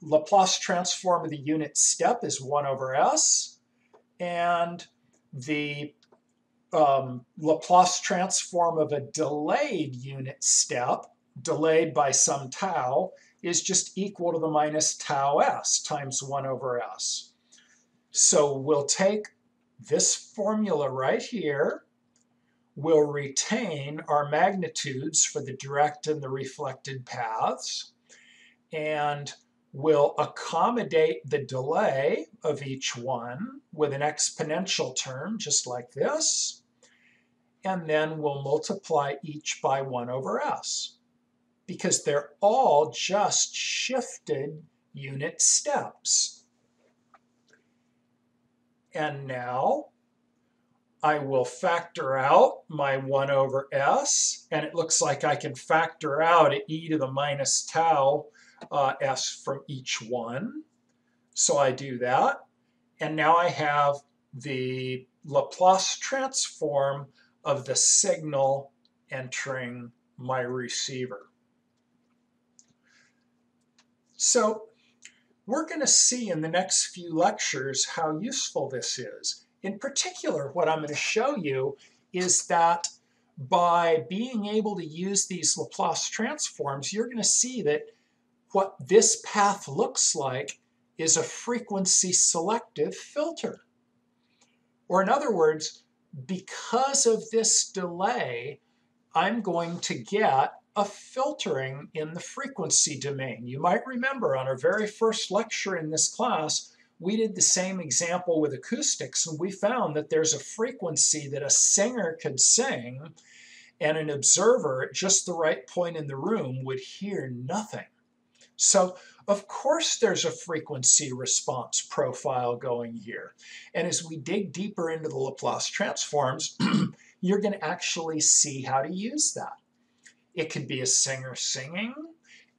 Laplace transform of the unit step is 1 over s, and the um, Laplace transform of a delayed unit step, delayed by some tau, is just equal to the minus tau s times 1 over s. So we'll take this formula right here, we'll retain our magnitudes for the direct and the reflected paths, and we'll accommodate the delay of each one with an exponential term just like this, and then we'll multiply each by 1 over s because they're all just shifted unit steps. And now I will factor out my 1 over s, and it looks like I can factor out e to the minus tau uh, s from each one. So I do that. And now I have the Laplace transform of the signal entering my receiver. So we're going to see in the next few lectures how useful this is. In particular, what I'm going to show you is that by being able to use these Laplace transforms, you're going to see that what this path looks like is a frequency selective filter. Or in other words, because of this delay, I'm going to get a filtering in the frequency domain. You might remember on our very first lecture in this class, we did the same example with acoustics, and we found that there's a frequency that a singer could sing, and an observer at just the right point in the room would hear nothing. So of course there's a frequency response profile going here. And as we dig deeper into the Laplace transforms, you're going to actually see how to use that. It could be a singer singing.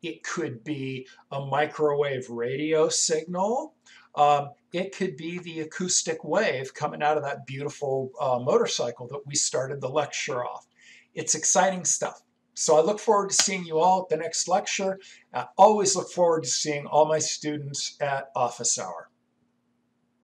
It could be a microwave radio signal. Um, it could be the acoustic wave coming out of that beautiful uh, motorcycle that we started the lecture off. It's exciting stuff. So I look forward to seeing you all at the next lecture. I always look forward to seeing all my students at office hour.